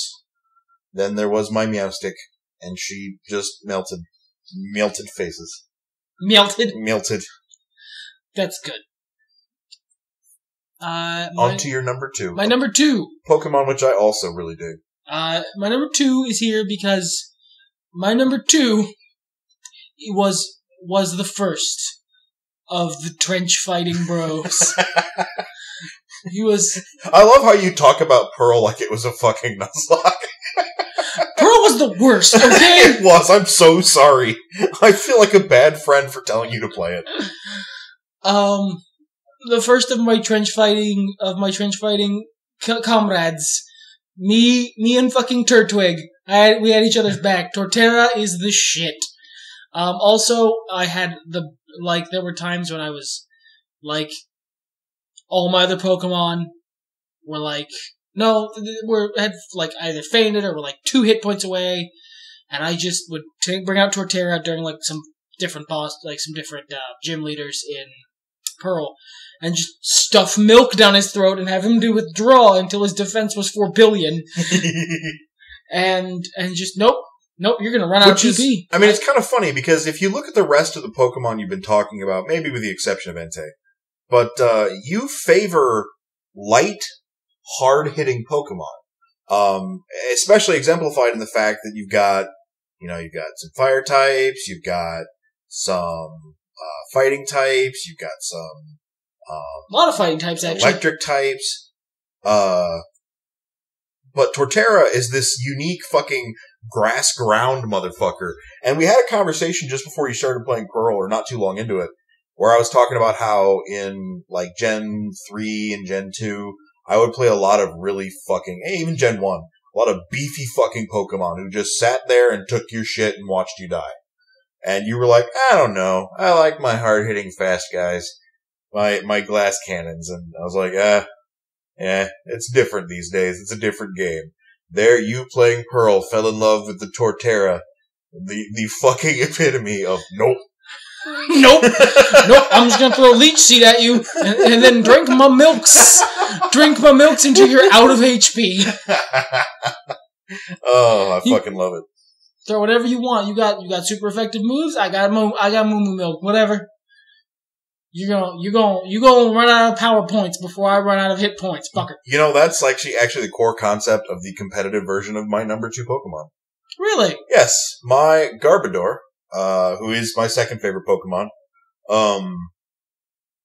Then there was my Meowstic, and she just melted. Melted faces. Melted. Melted. That's good. Uh, my, On to your number two. my number two. Pokemon, which I also really dig. Uh, my number two is here because my number two was was the first of the trench fighting bros. he was I love how you talk about Pearl like it was a fucking nuzlocke. Was the worst. Okay, it was. I'm so sorry. I feel like a bad friend for telling you to play it. um, the first of my trench fighting of my trench fighting co- comrades. Me, me and fucking Turtwig. I we had each other's back. Torterra is the shit. Um, also, I had the like. There were times when I was like, all my other Pokemon were like, no, we're had like either fainted or we were like two hit points away, and I just would take, bring out Torterra during like some different boss, like some different uh, gym leaders in Pearl, and just stuff milk down his throat and have him do withdraw until his defense was four billion, and and just nope, nope, you're gonna run out Which of is. I mean, it's kind of funny because if you look at the rest of the Pokemon you've been talking about, maybe with the exception of Entei, but uh, you favor light, hard hitting Pokemon. Um, especially exemplified in the fact that you've got, you know, you've got some fire types, you've got some uh, fighting types, you've got some um, A lot of fighting types, actually. electric types. Uh, but Torterra is this unique fucking grass ground motherfucker. And we had a conversation just before you started playing Pearl, or not too long into it, where I was talking about how in like Gen 3 and Gen 2, I would play a lot of really fucking, eh, even Gen 1, a lot of beefy fucking Pokemon who just sat there and took your shit and watched you die. And you were like, I don't know. I like my hard hitting fast guys my my glass cannons, and I was like, ah, yeah, it's different these days. It's a different game. There, you playing Pearl fell in love with the Torterra, the the fucking epitome of nope. Nope. nope. I'm just gonna throw a leech seed at you and, and then drink my milks. Drink my milks until you're out of HP. oh, I You- fucking love it. Throw whatever you want. You got you got super effective moves. I got mo- I got moo moo milk. Whatever. You're gonna you're gonna you're gonna run out of power points before I run out of hit points, fucker. You know, that's actually actually the core concept of the competitive version of my number two Pokemon. Really? Yes, my Garbodor, uh, who is my second favorite Pokemon. Um,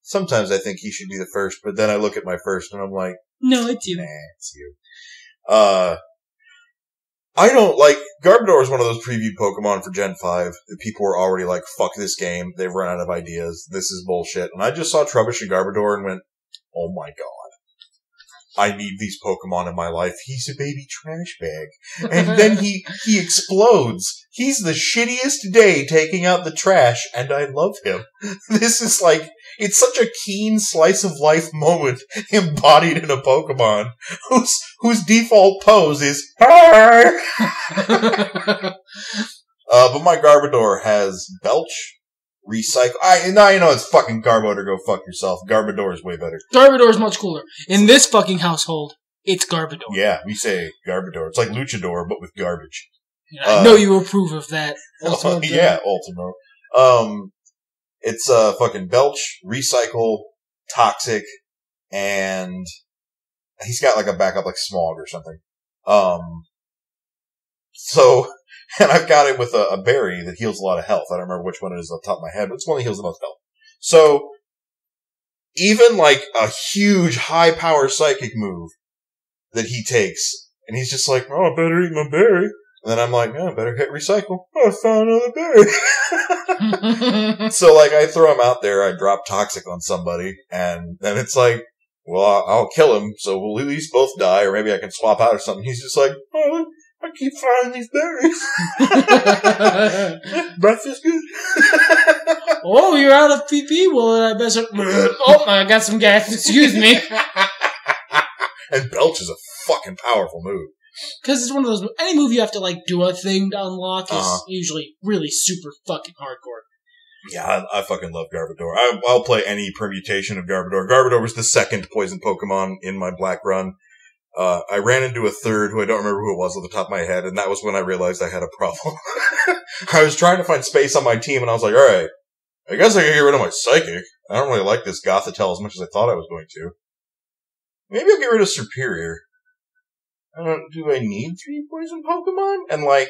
sometimes I think he should be the first, but then I look at my first and I'm like, No, it's nah, you. it's you. Uh, I don't like Garbodor is one of those preview Pokemon for Gen 5 that people were already like, fuck this game. They've run out of ideas. This is bullshit. And I just saw Trubbish and Garbodor and went, oh my god. I need these Pokemon in my life. He's a baby trash bag and then he he explodes. He's the shittiest day taking out the trash, and I love him. This is like it's such a keen slice of life moment embodied in a Pokemon whose whose default pose is. Uh, but my Garbodor has Belch, Recycle. I now you know it's fucking Garbodor. Go fuck yourself. Garbodor is way better. Garbodor is much cooler. In this fucking household, it's Garbodor. Yeah, we say Garbodor. It's like Luchador, but with garbage. I Uh, know you approve of that. Also, yeah, Ultimo. Um, it's uh fucking Belch, Recycle, Toxic, and he's got like a backup like Smog or something. Um, so and I've got it with a, a berry that heals a lot of health. I don't remember which one it is off the top of my head, but it's one that heals the most health. So even like a huge high power psychic move that he takes, and he's just like, "Oh, I better eat my berry." And then I'm like, oh, better hit recycle. Oh, I found another berry. so like I throw him out there, I drop toxic on somebody, and then it's like, well, I'll, I'll kill him, so we'll at least both die, or maybe I can swap out or something. He's just like, oh, I keep finding these berries. Breakfast is good. oh, you're out of PP? Well, I better. Oh, I got some gas. Excuse me. and Belch is a fucking powerful move. Because it's one of those. Any move you have to, like, do a thing to unlock is Uh-huh. usually really super fucking hardcore. Yeah, I, I fucking love Garbodor. I, I'll play any permutation of Garbodor. Garbodor was the second poison Pokemon in my black run. Uh, I ran into a third who I don't remember who it was off the top of my head, and that was when I realized I had a problem. I was trying to find space on my team, and I was like, alright, I guess I can get rid of my Psychic. I don't really like this Gothitelle as much as I thought I was going to. Maybe I'll get rid of Superior. I don't, do I need three poison Pokemon? And like,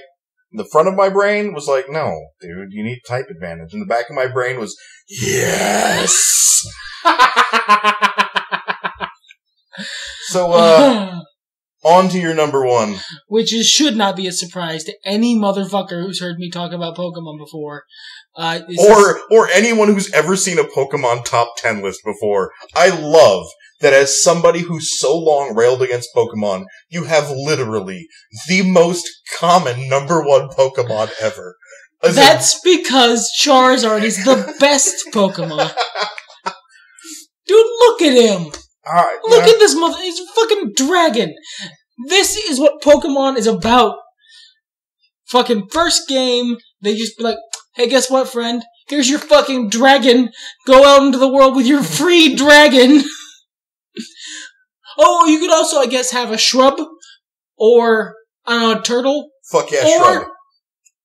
the front of my brain was like, no, dude, you need type advantage. And the back of my brain was, yes! So, uh, on to your number one. Which is, should not be a surprise to any motherfucker who's heard me talk about Pokemon before. Uh, this Or, or anyone who's ever seen a Pokemon top 10 list before. I love that as somebody who's so long railed against Pokemon, you have literally the most common number one Pokemon ever. As in- That's because Charizard is the best Pokemon. Dude, look at him! Alright, Look yeah. at this mother. He's a fucking dragon. This is what Pokemon is about. Fucking first game, they just be like, hey, guess what, friend? Here's your fucking dragon. Go out into the world with your free dragon. oh, you could also, I guess, have a shrub or, I don't know, a turtle. Fuck yeah, or, Shrub.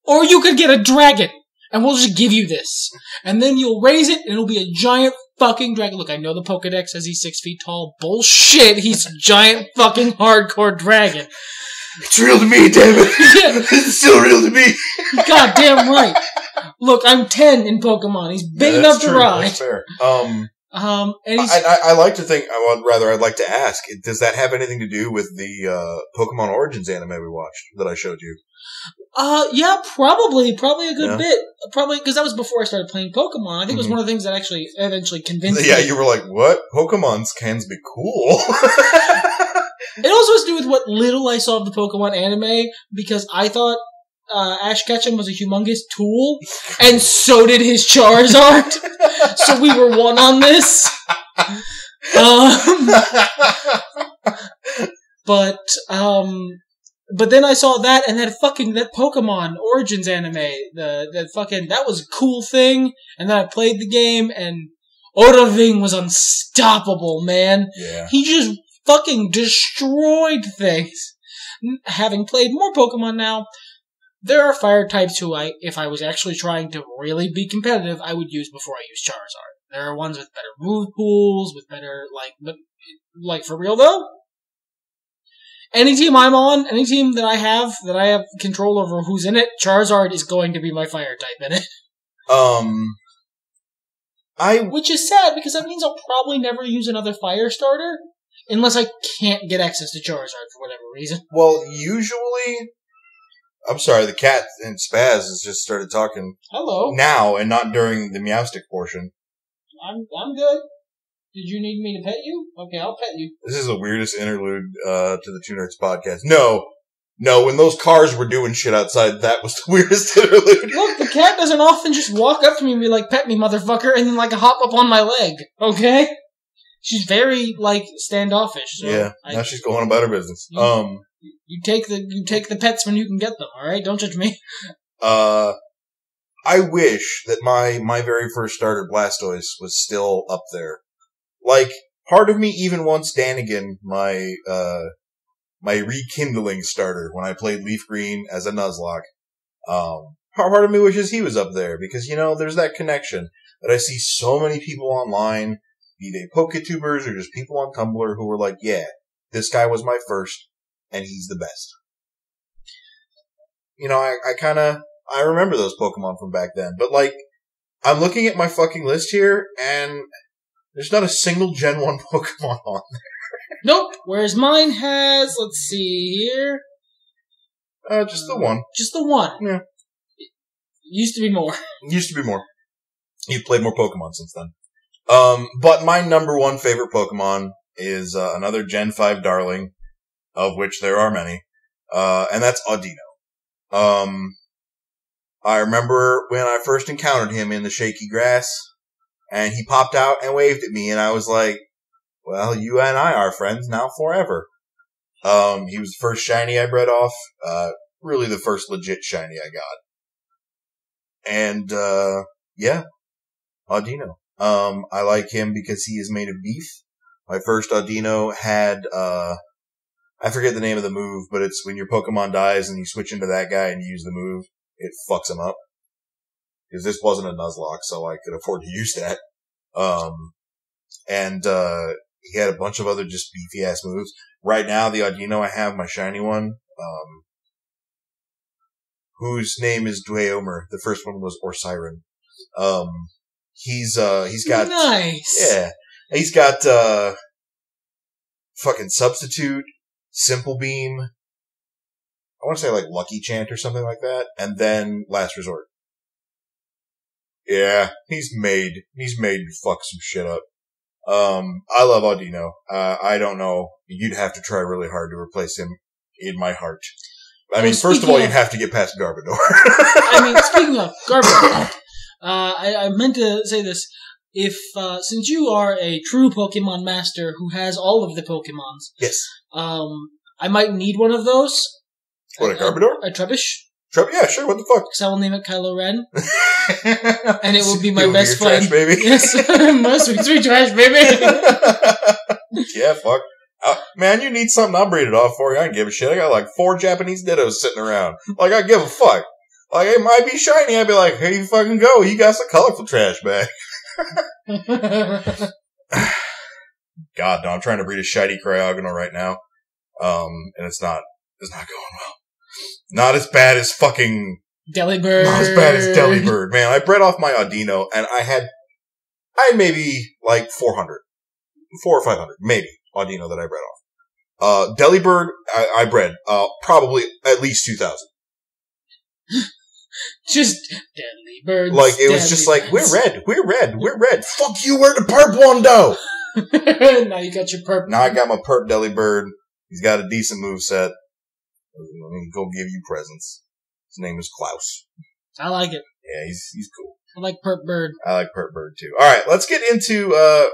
or you could get a dragon. And we'll just give you this. And then you'll raise it and it'll be a giant fucking dragon. Look, I know the Pokedex says he's six feet tall. Bullshit. He's a giant fucking hardcore dragon. It's real to me, damn it. Yeah. it's still real to me. God damn right. Look, I'm ten in Pokemon. He's big Yeah, enough that's to true. ride. That's fair. Um, Um, and he's I, I, I like to think, I would rather, I'd like to ask, does that have anything to do with the uh, Pokemon Origins anime we watched that I showed you? Uh, yeah, probably, probably a good Yeah. bit. Probably because that was before I started playing Pokemon. I think it was Mhm. one of the things that actually eventually convinced me. Yeah, me. you were like, what? Pokemon's cans be cool. It also has to do with what little I saw of the Pokemon anime because I thought uh, Ash Ketchum was a humongous tool, and so did his Charizard. so we were one on this. Um, but um, but then I saw that and that fucking that Pokemon Origins anime, the that fucking that was a cool thing. And then I played the game and Odoving was unstoppable, man. yeah. He just fucking destroyed things. Having played more Pokemon now, there are fire types who I, if I was actually trying to really be competitive, I would use before I use Charizard. There are ones with better move pools, with better, like, but, like, for real though? Any team I'm on, any team that I have, that I have control over who's in it, Charizard is going to be my fire type in it. Um, I Which is sad because that means I'll probably never use another fire starter unless I can't get access to Charizard for whatever reason. well usually. I'm sorry, the cat and Spaz has just started talking Hello, now and not during the Meowstic portion. I'm I'm good. Did you need me to pet you? Okay, I'll pet you. This is the weirdest interlude uh, to the Two Nerds podcast. No, no, when those cars were doing shit outside, that was the weirdest interlude. Look, the cat doesn't often just walk up to me and be like, "Pet me, motherfucker," and then like hop up on my leg. Okay, she's very like standoffish. So yeah, I- now she's going about her business. You- Um, you take the you take the pets when you can get them. All right, don't judge me. uh, I wish that my my very first starter Blastoise was still up there. Like part of me even wants Danigan, my uh my rekindling starter when I played Leaf Green as a Nuzlocke. Um, part of me wishes he was up there because you know there's that connection that I see so many people online, be they Poketubers or just people on Tumblr who were like, yeah, this guy was my first and he's the best. You know, I, I kind of I remember those Pokemon from back then, but like, I'm looking at my fucking list here, and there's not a single Gen 1 Pokemon on. There. Nope. Whereas mine has, let's see here, Uh, just the one. just the one. Yeah. Used to be more. Used to be more. You've played more Pokemon since then. Um, but my number one favorite Pokemon is uh, another Gen 5 darling, of which there are many, uh, and that's Audino. Um, I remember when I first encountered him in the shaky grass, and he popped out and waved at me, and I was like, well, you and I are friends now forever. Um, he was the first shiny I bred off, uh, really the first legit shiny I got. And, uh, yeah, Audino. Um, I like him because he is made of beef. My first Audino had, uh, I forget the name of the move, but it's when your Pokemon dies and you switch into that guy and you use the move, it fucks him up. Because this wasn't a Nuzlocke, so I could afford to use that. Um, and, uh, he had a bunch of other just beefy ass moves. Right now, the Audino I have, my shiny one, um, whose name is Dweomer. The first one was Orsiren. Um, he's, uh, he's got, nice. yeah. He's got, uh, fucking substitute, simple beam. I want to say like lucky chant or something like that. And then last resort. Yeah, he's made, he's made to fuck some shit up. Um, I love Audino. Uh, I don't know. You'd have to try really hard to replace him in my heart. I Well, mean, first of all, of- you'd have to get past Garbodor. I mean, speaking of garbage, uh, I, I meant to say this. If uh, since you are a true Pokemon master who has all of the Pokemons, yes. um, I might need one of those. What, a Garbodor? A, Trubbish, Trump? Yeah, sure. What the fuck? because I will name it Kylo Ren, and it will be my best trash friend. baby. Yes, my sweet sweet trash baby. yeah, fuck. Uh, man, you need something I'll breed it off for you. I don't give a shit. I got like four Japanese dittos sitting around. Like, I give a fuck. Like, it might be shiny. I'd be like, here you fucking go. You got some colorful trash bag. God, no, I'm trying to breed a shiny Cryogonal right now. Um, and it's not, it's not going well. Not as bad as fucking, Delibird. not as bad as Delibird, man. I bred off my Audino and I had, I had maybe like 400, four or 500, maybe Audino that I bred off. Uh, Delibird, I, I bred, uh, probably at least 2,000. Just Delibird. Like, it was just like, we're red, we're red, we're red. Fuck you, where'd the perp one red. now you got your purple. Now I got my perp Delibird. He's got a decent move set. Let me go give you presents. His name is Klaus. I like it. Yeah, he's he's cool. I like Perp Bird. I like Perp Bird too. All right, let's get into uh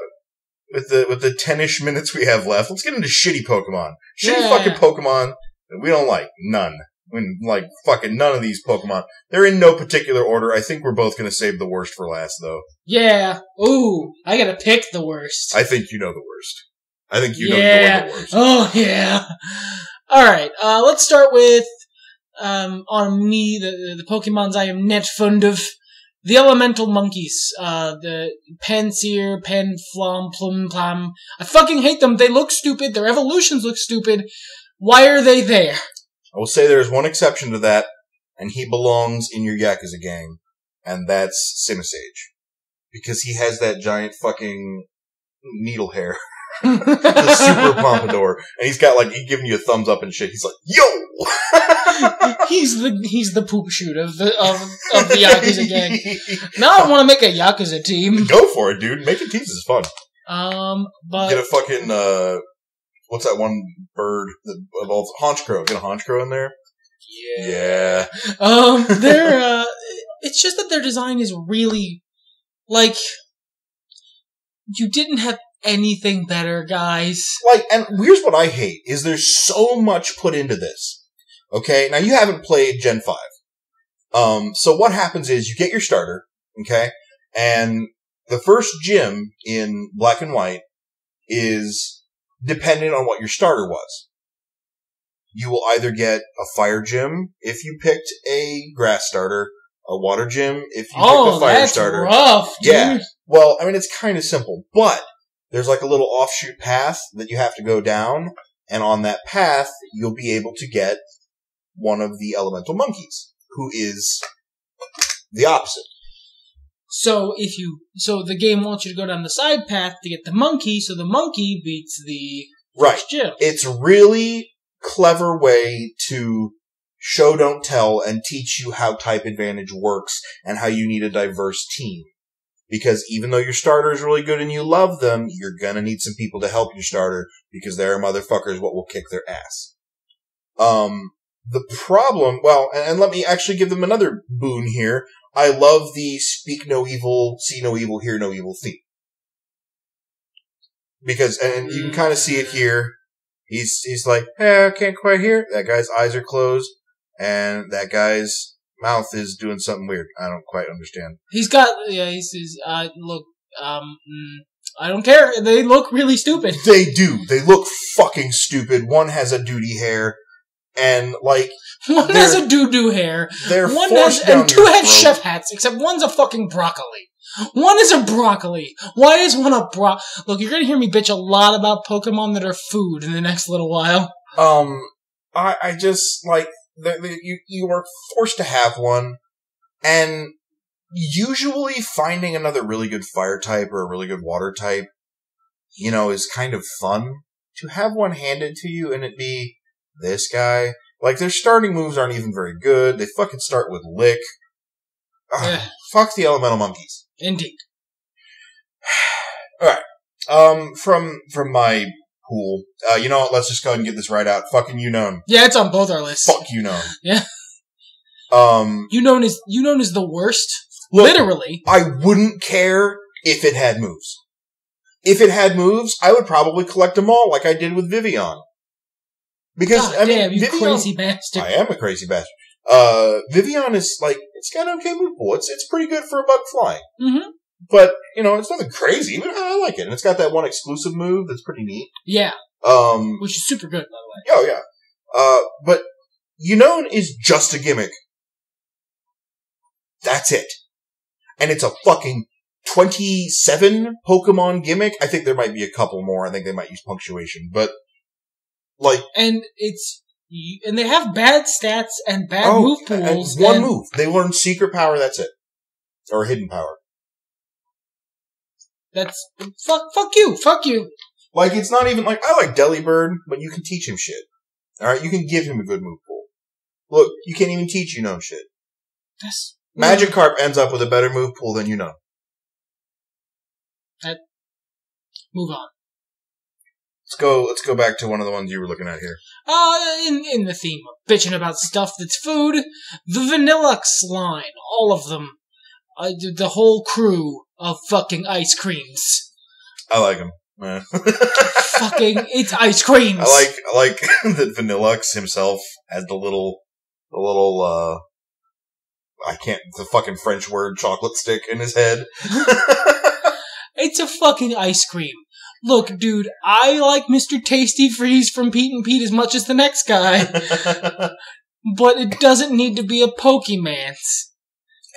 with the with the ten-ish minutes we have left. Let's get into shitty Pokemon. Shitty Yeah. fucking Pokemon that we don't like. None. When like fucking none of these Pokemon. They're in no particular order. I think we're both gonna save the worst for last though. Yeah. Ooh, I gotta pick the worst. I think you know the worst. I think you know Yeah. you're the worst. Oh yeah. All right. Uh, let's start with um, on me the the Pokemons I am net fond of. The elemental monkeys, uh, the Pansear, Panflom, Plum Plum. I fucking hate them. They look stupid. Their evolutions look stupid. Why are they there? I will say there's one exception to that, and he belongs in your Yakuza gang, and that's Simisage. Because he has that giant fucking needle hair, the super pompadour, and he's got like, he's giving you a thumbs up and shit. He's like, yo! he's the he's the poop shoot of the of, of the Yakuza gang. Now I want to make a Yakuza team. Go for it, dude. Making teams is fun. Um, but Get a fucking, uh, what's that one bird that evolves? Honchkrow. Get a Honchkrow in there. Yeah. Yeah. Um, their uh, it's just that their design is really like you didn't have anything better, guys. like and here's what I hate is there's so much put into this. Okay? Now you haven't played Gen 5. Um so what happens is you get your starter, okay? And the first gym in black and white is dependent on what your starter was. You will either get a fire gym if you picked a grass starter, a water gym if you picked Oh, a fire that's starter. rough, dude. Yeah. Well, I mean, it's kind of simple, but there's like a little offshoot path that you have to go down, and on that path, you'll be able to get one of the elemental monkeys, who is the opposite. So if you so the game wants you to go down the side path to get the monkey, so the monkey beats the Right. gym. It's really clever way to show, don't tell, and teach you how type advantage works and how you need a diverse team. Because even though your starter is really good and you love them, you're gonna need some people to help your starter because there are motherfuckers what will kick their ass. Um, the problem, well, and, and let me actually give them another boon here. I love the speak no evil, see no evil, hear no evil theme. Because, and you can kind of see it here. He's, he's like, hey, I can't quite hear. That guy's eyes are closed and that guy's mouth is doing something weird. I don't quite understand. He's got yeah. He says, uh, "Look, um, mm, I don't care. They look really stupid." They do. They look fucking stupid. One has a duty hair and like One has a doo doo hair. they're One has and two have chef hats, except one's a fucking broccoli. One is a broccoli. Why is one a bro? Look, you're gonna hear me bitch a lot about Pokemon that are food in the next little while. Um, I, I just like the, the, you. You are forced to have one, and usually finding another really good fire type or a really good water type, you know, is kind of fun. To have one handed to you and it be this guy, like their starting moves aren't even very good. They fucking start with lick. Ugh, Yeah, fuck the elemental monkeys. indeed. All right. Um, from from my pool, uh, you know what? Let's just go ahead and get this right out. Fucking Unown. Yeah, it's on both our lists. Fuck Unown. Yeah. Um, You known as you known as the worst. look, Literally. I wouldn't care if it had moves. If it had moves, I would probably collect them all, like I did with Vivillon. Because God I mean, damn, you Vivillon, crazy bastard. I am a crazy bastard. Uh, Vivillon is like it's got okay move pool. It's it's pretty good for a bug flying. Mhm. But you know, it's nothing crazy. But I like it, and it's got that one exclusive move that's pretty neat. Yeah, Um, which is super good, by the way. Oh yeah. Uh, but Unown is just a gimmick. That's it. And it's a fucking 27 Pokemon gimmick. I think there might be a couple more. I think they might use punctuation, but like and it's and they have bad stats and bad oh, move and pools. one and- move. They learn secret power. That's it, or hidden power. That's fuck. Fuck you. Fuck you. Like it's not even like I like Delibird, but you can teach him shit. All right, you can give him a good move pool. Look, you can't even teach Unown shit. That's Magikarp ends up with a better move pool than Unown. That Move on. Let's go. Let's go back to one of the ones you were looking at here. Uh, in in the theme of bitching about stuff that's food, the Vanilluxe line, all of them, uh, the the whole crew of fucking ice creams. I like them. Yeah. fucking, it's ice creams. I like I like that Vanilluxe himself has the little the little uh I can't the fucking French word chocolate stick in his head. It's a fucking ice cream. Look, dude, I like Mr. Tasty Freeze from Pete and Pete as much as the next guy, but it doesn't need to be a Pokemans.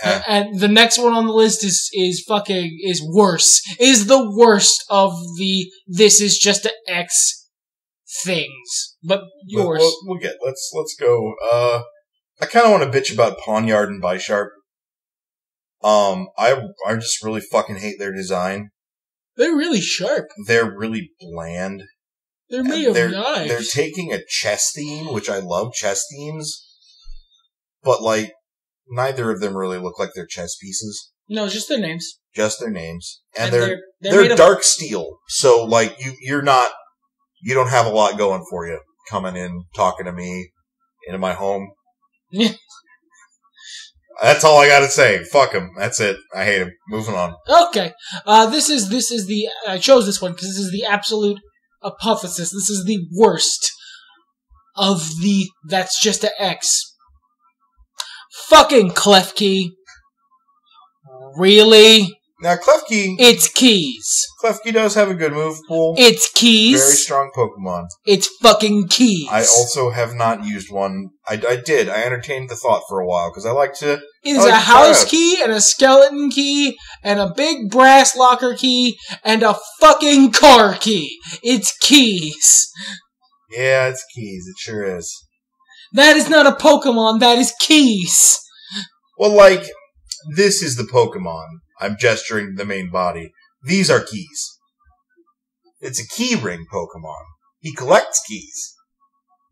Yeah. And the next one on the list is is fucking is worse. Is the worst of the this is just a X things. But We'll- yours. We'll, we'll get let's let's go. Uh I kinda wanna bitch about Pawniard and Bisharp. Um I I just really fucking hate their design. They're really sharp. They're really bland. They're made of they're, knives. They're taking a chess theme, which I love chess themes, but like neither of them really look like they're chess pieces. no, it's just their names. Just their names, and, And they're they're, they're, they're, made of dark steel. So like you you're not you don't have a lot going for you coming in talking to me into my home. That's all I got to say. Fuck him. That's it. I hate him. Moving on. Okay. Uh, this is this is the I chose this one because this is the absolute apotheosis. This is the worst of the that's just a X. Fucking Klefki. Really? Now Klefki, It's keys. Klefki does have a good move pool. It's keys. Very strong Pokemon. It's fucking keys. I also have not used one. I, I did. I entertained the thought for a while because I like to. It is Oh, a try house key and a skeleton key and a big brass locker key and a fucking car key. It's keys. Yeah, it's keys. It sure is. That is not a Pokemon, that is keys. Well, like this is the Pokemon. I'm gesturing the main body. These are keys. It's a key ring Pokemon. He collects keys.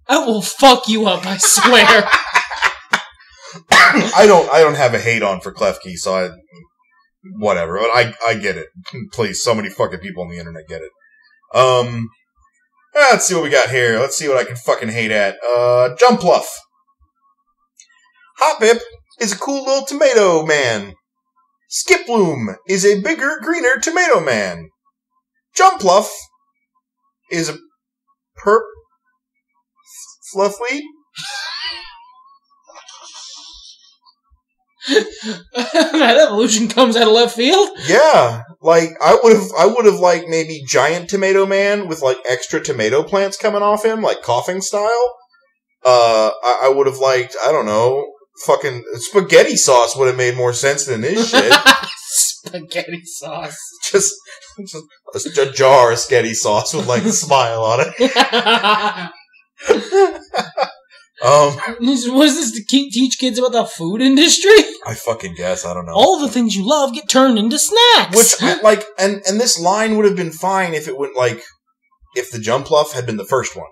I will fuck you up, I swear. I don't. I don't have a hate on for Klefki, so I. Whatever, but I I get it. Please, so many fucking people on the internet get it. Um, let's see what we got here. Let's see what I can fucking hate at. Uh, Jumpluff. Hoppip is a cool little tomato man. Skiploom is a bigger, greener tomato man. Jumpluff is a perp flufflead. that evolution comes out of left field. Yeah, like I would have, I would have like maybe giant tomato man with like extra tomato plants coming off him, like coughing style. Uh, I, I would have liked, I don't know, fucking spaghetti sauce would have made more sense than this shit. Spaghetti sauce. just, just a jar of spaghetti sauce with like a smile on it. Um, Was this to keep, teach kids about the food industry? I fucking guess I don't know. All the things you love get turned into snacks. Which I- like and and this line would have been fine if it went like if the Jumpluff had been the first one.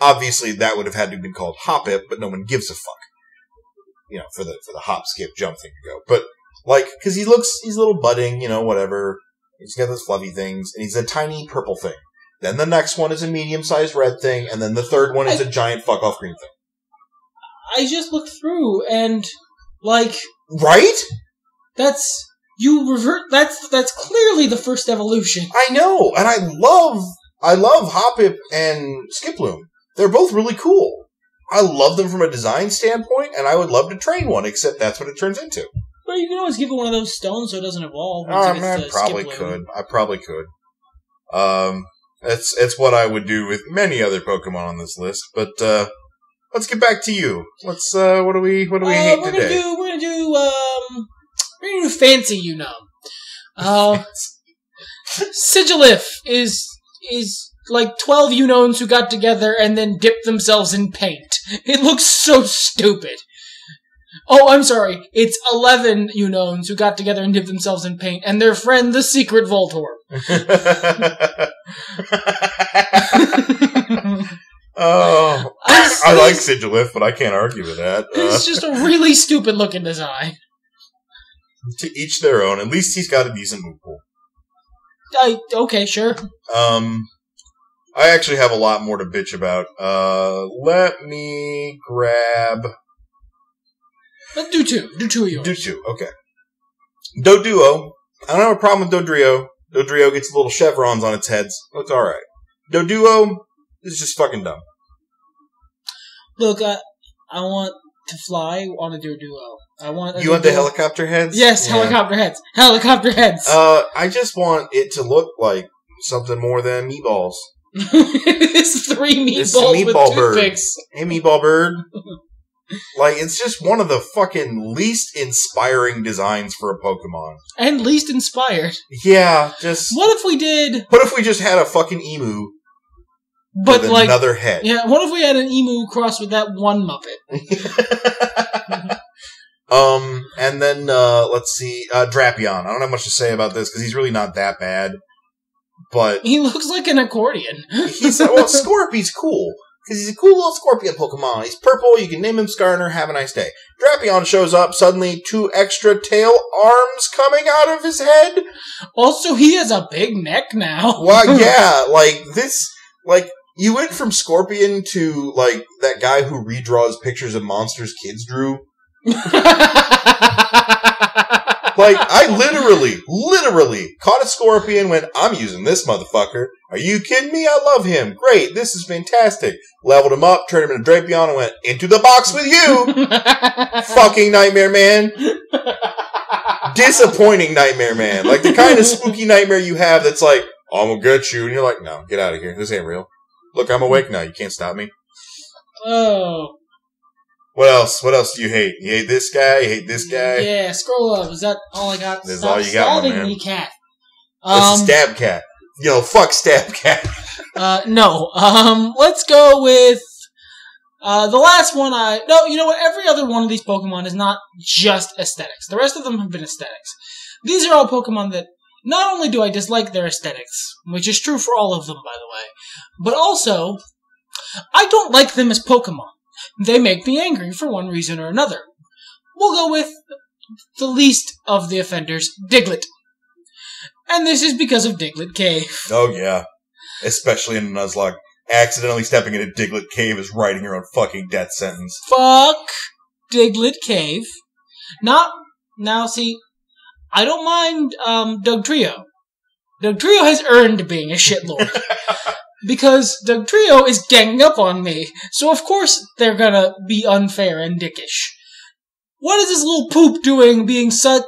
Obviously, that would have had to have been called hop it, but no one gives a fuck. You know, for the for the hop, skip, jump thing to go. But like, because he looks, he's a little budding, you know, whatever. He's got those fluffy things, and he's a tiny purple thing. Then the next one is a medium sized red thing, and then the third one is a giant fuck off green thing. I just looked through and like Right? that's you revert. That's that's clearly the first evolution. I know, and I love, I love Hoppip and Skiploom. They're both really cool. I love them from a design standpoint, and I would love to train one, except that's what it turns into. Well, you can always give it one of those stones so it doesn't evolve. Oh, gets man, to probably could. I probably could. Um, it's it's what I would do with many other Pokemon on this list. But uh, let's get back to you. Let's uh, what do we what do we Uh, hate we're today? gonna do we're gonna do um we're gonna do fancy, you know. Uh, Sigilyph is is like twelve Unowns who got together and then dipped themselves in paint. It looks so stupid. Oh, I'm sorry. It's eleven Unowns who got together and dipped themselves in paint, and their friend, the Secret Voltor. oh, I, like Sigilyph, but I can't argue with that. Uh, It's just a really stupid looking design. to each their own. At least he's got a decent move pool. I okay, sure. Um, I actually have a lot more to bitch about. Uh, let me grab Let's do two. Do two of yours. Duchu. Okay, Doduo. I don't have a problem with Dodrio. Dodrio gets little chevrons on its heads. Looks all right. Doduo is just fucking dumb. Look, I I want to fly. Want to do a duo. I want. a You want the duo. helicopter heads? Yes, Yeah. helicopter heads. Helicopter heads. Uh, I just want it to look like something more than meatballs. it's three meatballs It's a meatball with bird. toothpicks. Hey, meatball bird. like, it's just one of the fucking least inspiring designs for a Pokemon. And least inspired. Yeah, just. What if we did, What if we just had a fucking emu but with like, another head? yeah, what if we had an emu cross with that one Muppet? um, and then uh, let's see, uh, Drapion. I don't have much to say about this because he's really not that bad, but He looks like an accordion. he's well, Scorpy's cool because he's a cool little scorpion Pokemon. He's purple. You can name him Skarner. Have a nice day. Drapion shows up suddenly, two extra tail arms coming out of his head. also, he has a big neck now. Well, yeah, like this, like you went from Scorpion to like that guy who redraws pictures of monsters kids drew. Like I literally, literally caught a scorpion. Went, I'm using this motherfucker. Are you kidding me? I love him. Great, this is fantastic. Leveled him up, turned him into Drapion, and went into the box with you. Fucking Nightmare Man. Disappointing Nightmare Man. Like the kind of spooky nightmare you have that's like, I'm gonna get you, and you're like, no, get out of here. This ain't real. Look, I'm awake now. You can't stop me. oh, What else? What else do you hate? You hate this guy? You hate this guy? yeah. Scroll up. Is that all I got? That's Stop all you got, my man. me, cat. Um, stab cat. Yo, fuck stab cat. Uh, no. Um, let's go with uh, the last one. I no, you know what? Every other one of these Pokemon is not just aesthetics. The rest of them have been aesthetics. These are all Pokemon that not only do I dislike their aesthetics, which is true for all of them, by the way, but also I don't like them as Pokemon. They make me angry for one reason or another. We'll go with the least of the offenders, Diglett. And this is because of Diglett Cave. Oh yeah, especially in a Nuzlocke. Accidentally stepping into Diglett Cave is writing your own fucking death sentence. fuck Diglett Cave. Not now. See, I don't mind um, Dugtrio. Doug Trio has earned being a shitlord because Dugtrio is ganging up on me. So of course they're gonna be unfair and dickish. What is this little poop doing? Being such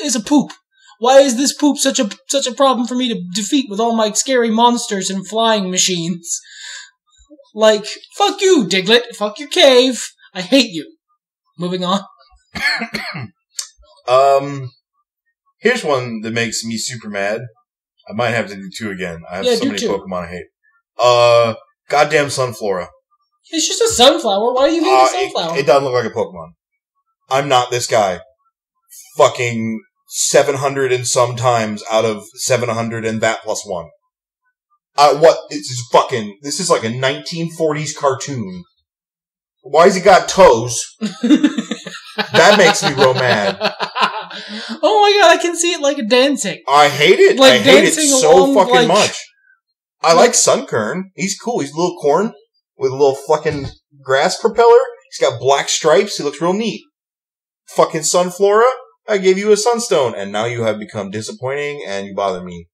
is a poop. Why is this poop such a such a problem for me to defeat with all my scary monsters and flying machines? Like, fuck you, Diglett. Fuck your cave. I hate you. Moving on. Um, here's one that makes me super mad. I might have to do two again. I have Yeah, so do many two. Pokemon I hate. Uh, goddamn Sunflora. It's just a sunflower. Why do you hate Uh, a sunflower? it, doesn't look like a Pokemon. I'm not this guy. Fucking 700 and some times out of 700 and that plus one. Uh, what? It's just fucking, this is like a 1940s cartoon. Why has he got toes? that makes me real mad. oh my god, I can see it like dancing. I hate it. Like I hate it dancing so along, fucking like- much. I like Sunkern. He's cool. He's a little corn with a little fucking grass propeller. He's got black stripes. He looks real neat. Fucking Sunflora. I gave you a sunstone, and now you have become disappointing, and you bother me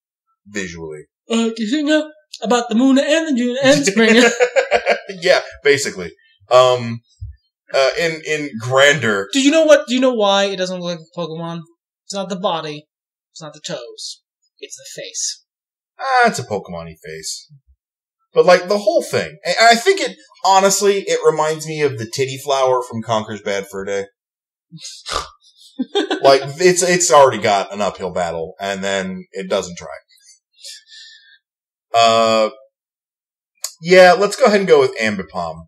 visually. Uh, you uh, about the moon and the June and spring. yeah, basically. Um, uh, in in grandeur, Do you know what? Do you know why it doesn't look like a Pokemon? It's not the body. It's not the toes. It's the face. ah, it's a Pokemon-y face. But like the whole thing, I think it honestly, it reminds me of the titty flower from Conker's Bad Fur Day. like it's it's already got an uphill battle, and then it doesn't try. Uh, yeah, let's go ahead and go with Ambipom.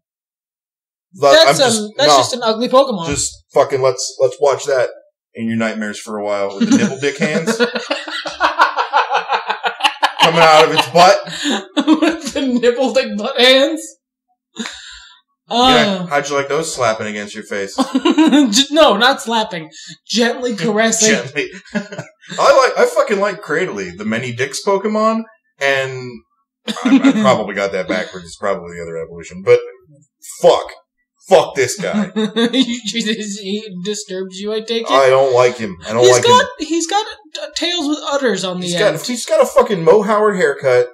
Let- That's I'm um, that's no, just an ugly Pokemon. just fucking let's let's watch that in your nightmares for a while with the nipple dick hands coming out of its butt. With the nipple dick butt hands. Yeah, Uh, how'd you like those slapping against your face? no, not slapping. Gently caressing. Gently. I like. I fucking like Cradily, the many dicks Pokemon, and I, I probably got that backwards. It's probably the other evolution, but fuck, fuck this guy. he disturbs you, I take it. I don't like him. I don't He's like got him. he's got uh, tails with udders on the He's end. got he's got a fucking Mo Howard haircut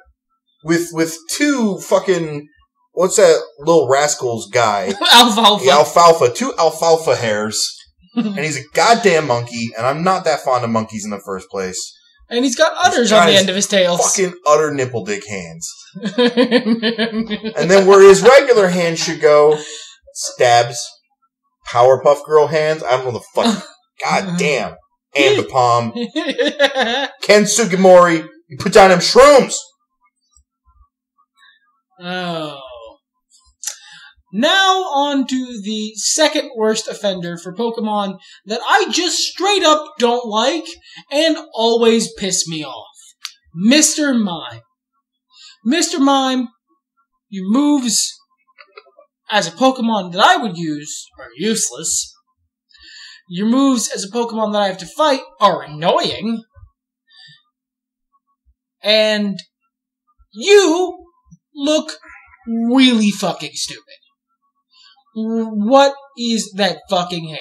with with two fucking what's that little rascals guy? alfalfa. The alfalfa, two alfalfa hairs, and he's a goddamn monkey. And I'm not that fond of monkeys in the first place. and he's got udders on the end of his tails. Fucking utter nipple dick hands. And then where his regular hand should go, stabs, Powerpuff Girl hands. I don't know the fuck. Uh-huh. God uh-huh. damn. And the palm. Ken Sugimori, you put down them shrooms. oh. Now on to the second worst offender for Pokemon that I just straight up don't like and always piss me off. Mr. Mime. Mr. Mime, your moves as a Pokemon that I would use are useless. Your moves as a Pokemon that I have to fight are annoying. And you look really fucking stupid. What is that fucking hair?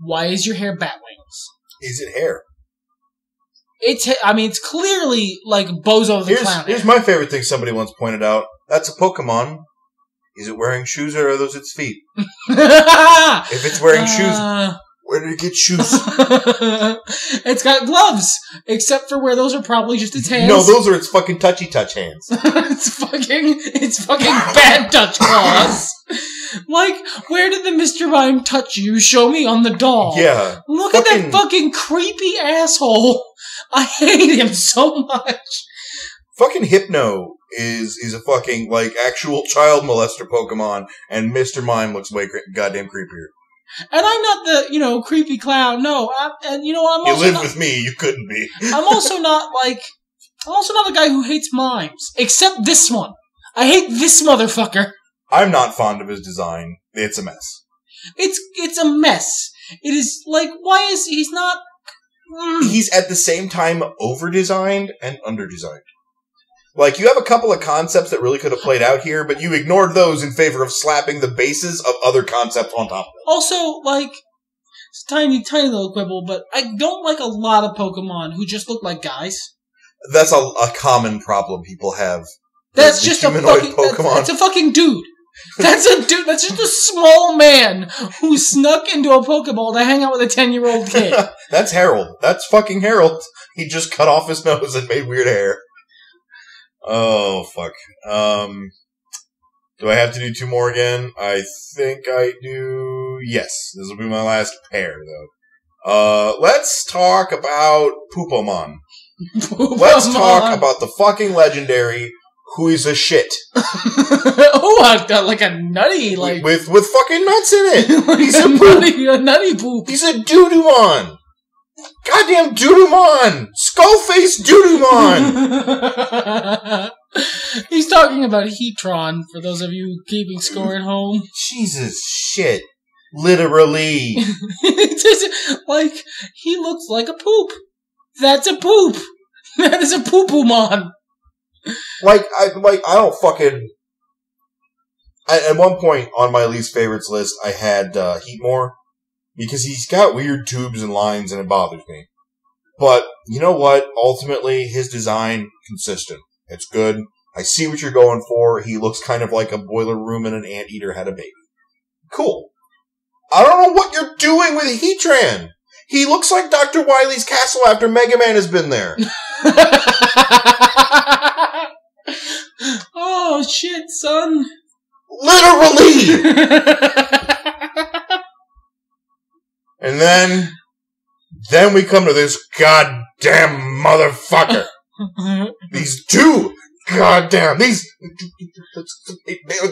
Why is your hair bat wings? Is it hair? It's, I mean, it's clearly like Bozo the Here's, Clown. here's hair. my favorite thing somebody once pointed out. That's a Pokemon. Is it wearing shoes or are those its feet? If it's wearing shoes, Uh, where did it get shoes? it's got gloves, except for where those are probably just its hands. no, those are its fucking touchy touch hands. it's fucking, it's fucking bad touch claws. like, where did the Mr. Mime touch you? Show me on the doll. Yeah. Look at that fucking creepy asshole. I hate him so much. Fucking Hypno is is a fucking like actual child molester Pokemon, and Mr. Mime looks way cre- goddamn creepier. And I'm not the, you know, creepy clown. No, I, and you know, I'm You live not, with me, you couldn't be. I'm also not like, I'm also not the guy who hates mimes. Except this one. I hate this motherfucker. I'm not fond of his design. It's a mess. It's it's a mess. It is like why is he's not? Mm. He's at the same time over designed and under designed. Like you have a couple of concepts that really could have played out here, but you ignored those in favor of slapping the bases of other concepts on top. Also, like, it's a tiny, tiny little quibble, but I don't like a lot of Pokemon who just look like guys. That's a, a common problem people have. That's just a fucking. That's, Pokemon. that's a fucking dude. That's a dude. That's just a small man who snuck into a Pokeball to hang out with a ten-year-old kid. That's Harold. That's fucking Harold. He just cut off his nose and made weird hair. Oh fuck. Um, do I have to do two more again? I think I do. Yes, this will be my last pair though. Uh, let's talk about Poopomon. Let's talk about the fucking legendary who is a shit oh, a, like a nutty, like with with fucking nuts in it. like He's a a nutty, a nutty poop. He's a Doodumon. Goddamn Doodumon. Skullface Doodumon. He's talking about Heatran. For those of you keeping score at home, Jesus shit. Literally. Just, like he looks like a poop. That's a poop. That is a poopumon. like I like I don't fucking. At, at one point on my least favorites list, I had uh, Heatmor because he's got weird tubes and lines, and it bothers me. But you know what? Ultimately, his design consistent. It's good. I see what you're going for. He looks kind of like a boiler room and an anteater had a baby. Cool. I don't know what you're doing with Heatran. He looks like Dr. Wily's castle after Mega Man has been there. oh shit, son. Literally! And then Then we come to this goddamn motherfucker. These two goddamn these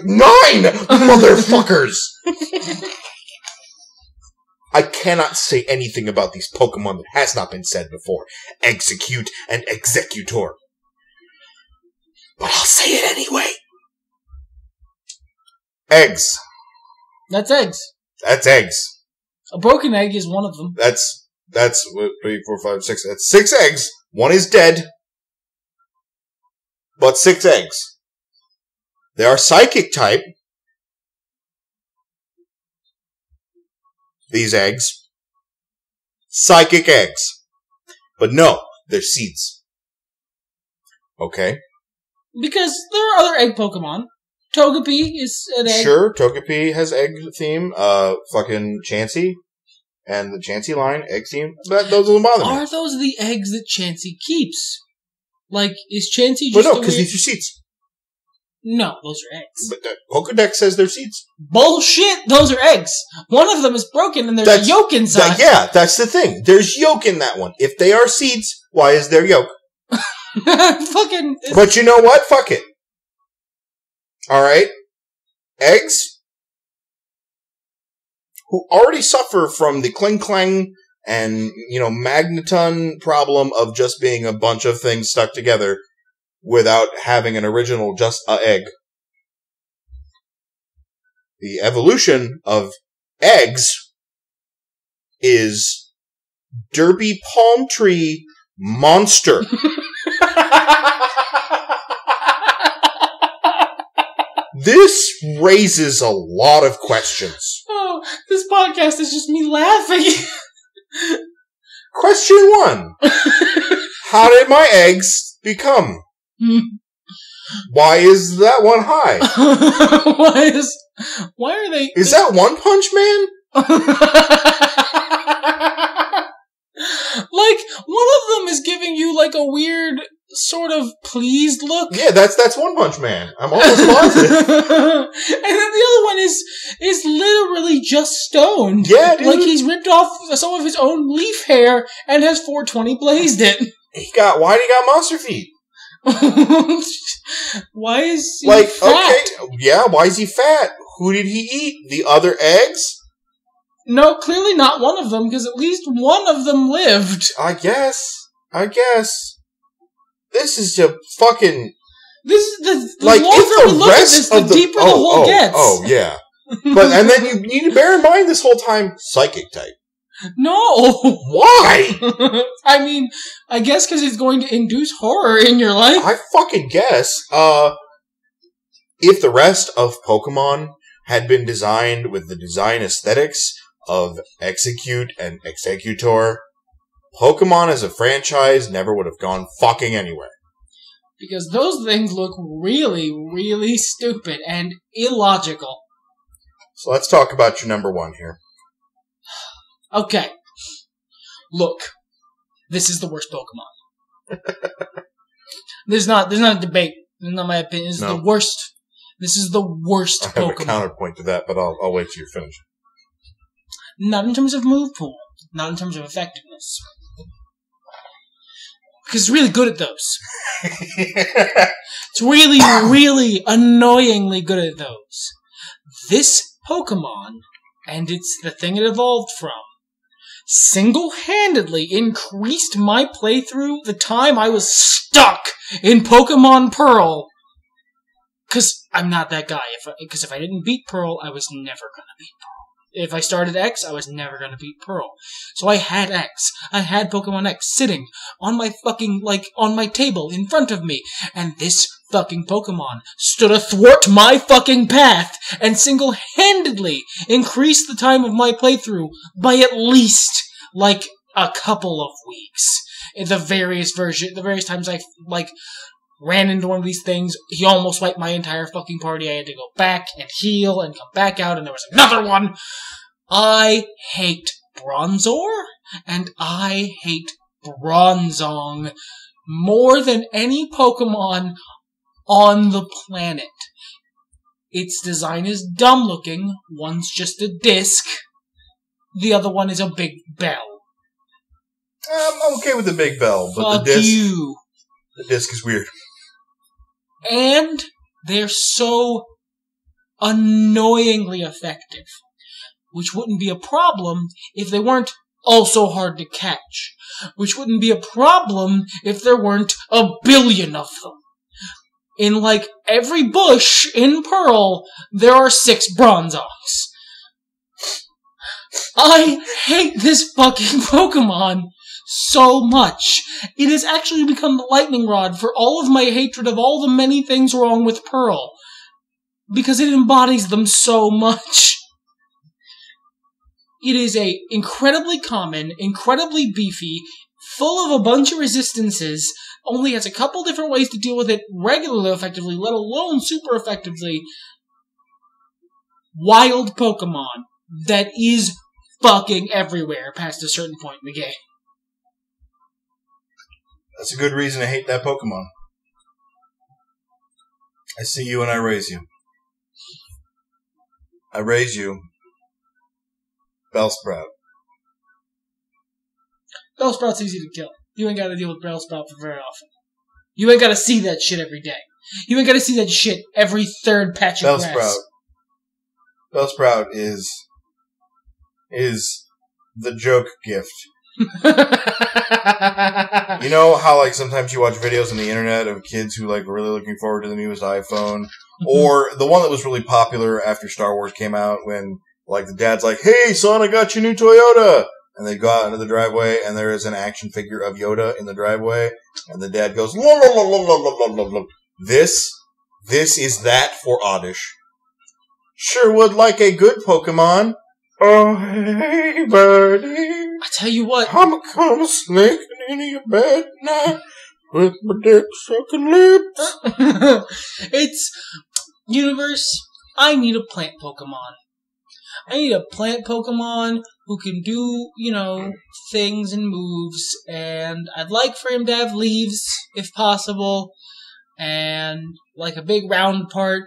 nine motherfuckers. I cannot say anything about these Pokemon that has not been said before. Exeggcute and Exeggutor. But I'll say it anyway. Eggs. That's eggs. That's eggs. A broken egg is one of them. That's that's what, three, four, five, six. That's six eggs. One is dead, but six eggs. They are psychic type. These eggs, psychic eggs, but no, they're seeds. Okay, Because there are other egg Pokemon. Togepi is an egg. sure. Togepi has egg theme. Uh, fucking Chansey and the Chansey line egg theme. But those don't bother me. Are those the eggs that Chansey keeps? Like, is Chansey But no, because weird- these are seeds. No, those are eggs. But the Pokedex says they're seeds. Bullshit! Those are eggs. One of them is broken and there's That's- a yolk inside. That- yeah, that's the thing. There's yolk in that one. If they are seeds, why is there yolk? Fucking. But you know what? Fuck it. Alright? Eggs, who already suffer from the Klink Klang and, you know, magneton problem of just being a bunch of things stuck together without having an original just a egg. The evolution of eggs is derpy palm tree monster. This raises a lot of questions. oh, this podcast is just me laughing. Question one How did my eggs become? Hmm. Why is that one high? why is. Why are they. Is that One Punch Man? like, one of them is giving you, like, a weird, sort of pleased look. Yeah, that's that's One Punch Man. I'm almost positive. and then the other one is is literally just stoned. Yeah, dude. Like he's ripped off some of his own leaf hair and has 420 blazed it. He got why he got monster feet? Why is he Like, fat? okay, yeah, why is he fat? Who did he eat? The other eggs? No, clearly not one of them, because at least one of them lived. I guess. I guess. This is just fucking This is the, the like longer we look at rest this, the of the deeper oh, the hole oh, gets. Oh yeah. But and then you need to bear in mind this whole time psychic type. No. Why? I mean, I guess because it's going to induce horror in your life. I fucking guess. Uh, if the rest of Pokemon had been designed with the design aesthetics of Exeggcute and Exeggutor, Pokemon as a franchise never would have gone fucking anywhere. Because those things look really, really stupid and illogical. So let's talk about your number one here. Okay. Look. This is the worst Pokemon. there's not there's not a debate. This is not my opinion. This is No. the worst. This is the worst I have a Pokemon. counterpoint to that, but I'll, I'll wait till you finish. Not in terms of move pool. Not in terms of effectiveness. Because it's really good at those. It's really, really annoyingly good at those. This Pokemon, and it's the thing it evolved from, single handedly increased my playthrough the time I was stuck in Pokemon Pearl. Because I'm not that guy. Because if, I didn't beat Pearl, I was never gonna beat Pearl. If I started X, I was never gonna beat Pearl. So I had X. I had Pokemon X sitting on my fucking, like, on my table in front of me and this fucking Pokemon stood athwart my fucking path and single-handedly increased the time of my playthrough by at least like a couple of weeks. The various version, the various times I like ran into one of these things, he almost wiped my entire fucking party. I had to go back and heal and come back out, and there was another one. I hate Bronzor and I hate Bronzong more than any Pokemon on the planet. Its design is dumb looking. One's just a disc. The other one is a big bell. I'm okay with the big bell, but Fuck the disc, you. the disc is weird. And they're so annoyingly effective, which wouldn't be a problem if they weren't also hard to catch, which wouldn't be a problem if there weren't a billion of them. In like every bush in Pearl, there are six Bronzongs. I hate this fucking Pokemon so much. It has actually become the lightning rod for all of my hatred of all the many things wrong with Pearl. Because it embodies them so much. It is a incredibly common, incredibly beefy, full of a bunch of resistances, only has a couple different ways to deal with it regularly effectively, let alone super effectively. Wild Pokemon that is fucking everywhere past a certain point in the game. That's a good reason to hate that Pokemon. I see you and I raise you. I raise you. Bellsprout. Bellsprout's easy to kill. You ain't gotta deal with Bellsprout for very often. You ain't gotta see that shit every day. You ain't gotta see that shit every third patch of Bellsprout. grass. Bellsprout is is the joke gift. You know how like sometimes you watch videos on the internet of kids who like were really looking forward to the newest iPhone, mm-hmm. or the one that was really popular after Star Wars came out when like the dad's like, "Hey son, I got your new Toyota," and they go out into the driveway and there is an action figure of Yoda in the driveway, and the dad goes, "La, la, la, la, la, la, la, la." "This, this is that for Oddish." Sure would like a good Pokemon. Oh, hey, birdie. I tell you what, I'm come sneaking into your bed now with my dick sucking lips. it's universe. I need a plant Pokemon. I need a plant Pokemon who can do, you know, things and moves, and I'd like for him to have leaves, if possible, and like a big round part.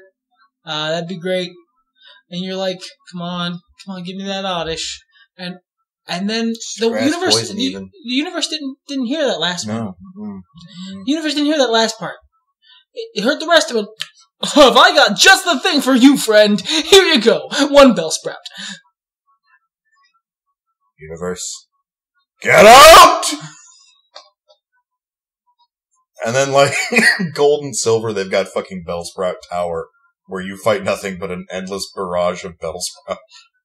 Uh, that'd be great. And you're like, come on, come on, give me that oddish. And and then the Grass universe, the, the universe didn't didn't hear that last part. No. Mm. The universe didn't hear that last part. It, it heard the rest of it. Have I got just the thing for you, friend? Here you go. One Bellsprout. Universe. Get out! And then, like, gold and silver, they've got fucking Bellsprout Tower, where you fight nothing but an endless barrage of Bellsprout.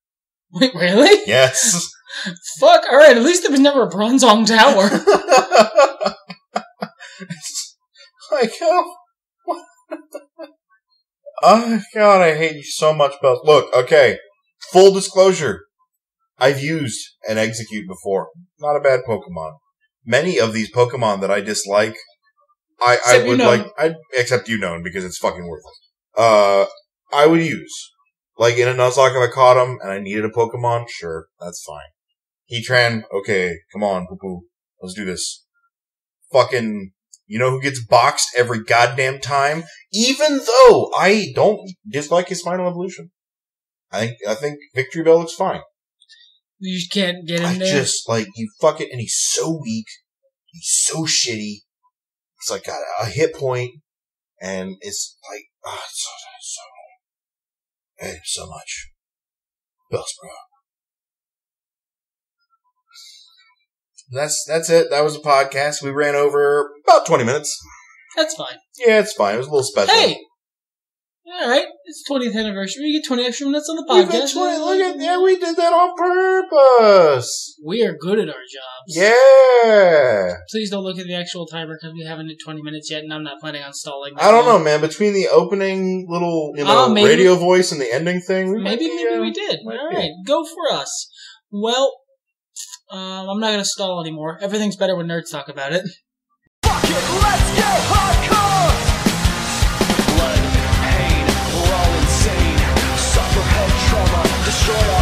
Wait, really? Yes! Fuck, alright, at least there was never a Bronzong Tower. Like, oh, what? oh, God, I hate you so much, Bells. Look, okay, full disclosure. I've used an Exeggcute before. Not a bad Pokemon. Many of these Pokemon that I dislike, I, I would Unown. like, I, except Unown because it's fucking worthless. Uh, I would use. Like in a Nuzlocke, if I caught him and I needed a Pokemon, sure, that's fine. Heatran, okay, come on, poo poo. Let's do this. Fucking, you know who gets boxed every goddamn time? Even though I don't dislike his final evolution. I think, I think Victreebel looks fine. you just can't get in I there. just, like, you fuck it, and he's so weak. He's so shitty. He's like got a hit point, and it's like, ah, it's so, so, hey, so much. Bellsprout. That's, that's it. That was a podcast. We ran over about 20 minutes. That's fine. Yeah, it's fine. It was a little special. Hey! Alright, it's 20th anniversary. You get 20 extra minutes on the We got podcast. 20 look at yeah, we did that on purpose. We are good at our jobs. Yeah. Please don't look at the actual timer because we haven't hit 20 minutes yet, and I'm not planning on stalling. I don't know, man. Between the opening little, you know, Oh, maybe- radio voice and the ending thing, we might Maybe, be, maybe uh, we did. might All be. right, go for us. Well, um, I'm not gonna stall anymore. Everything's better when nerds talk about it. Fuck it, let's get hardcore! enjoy all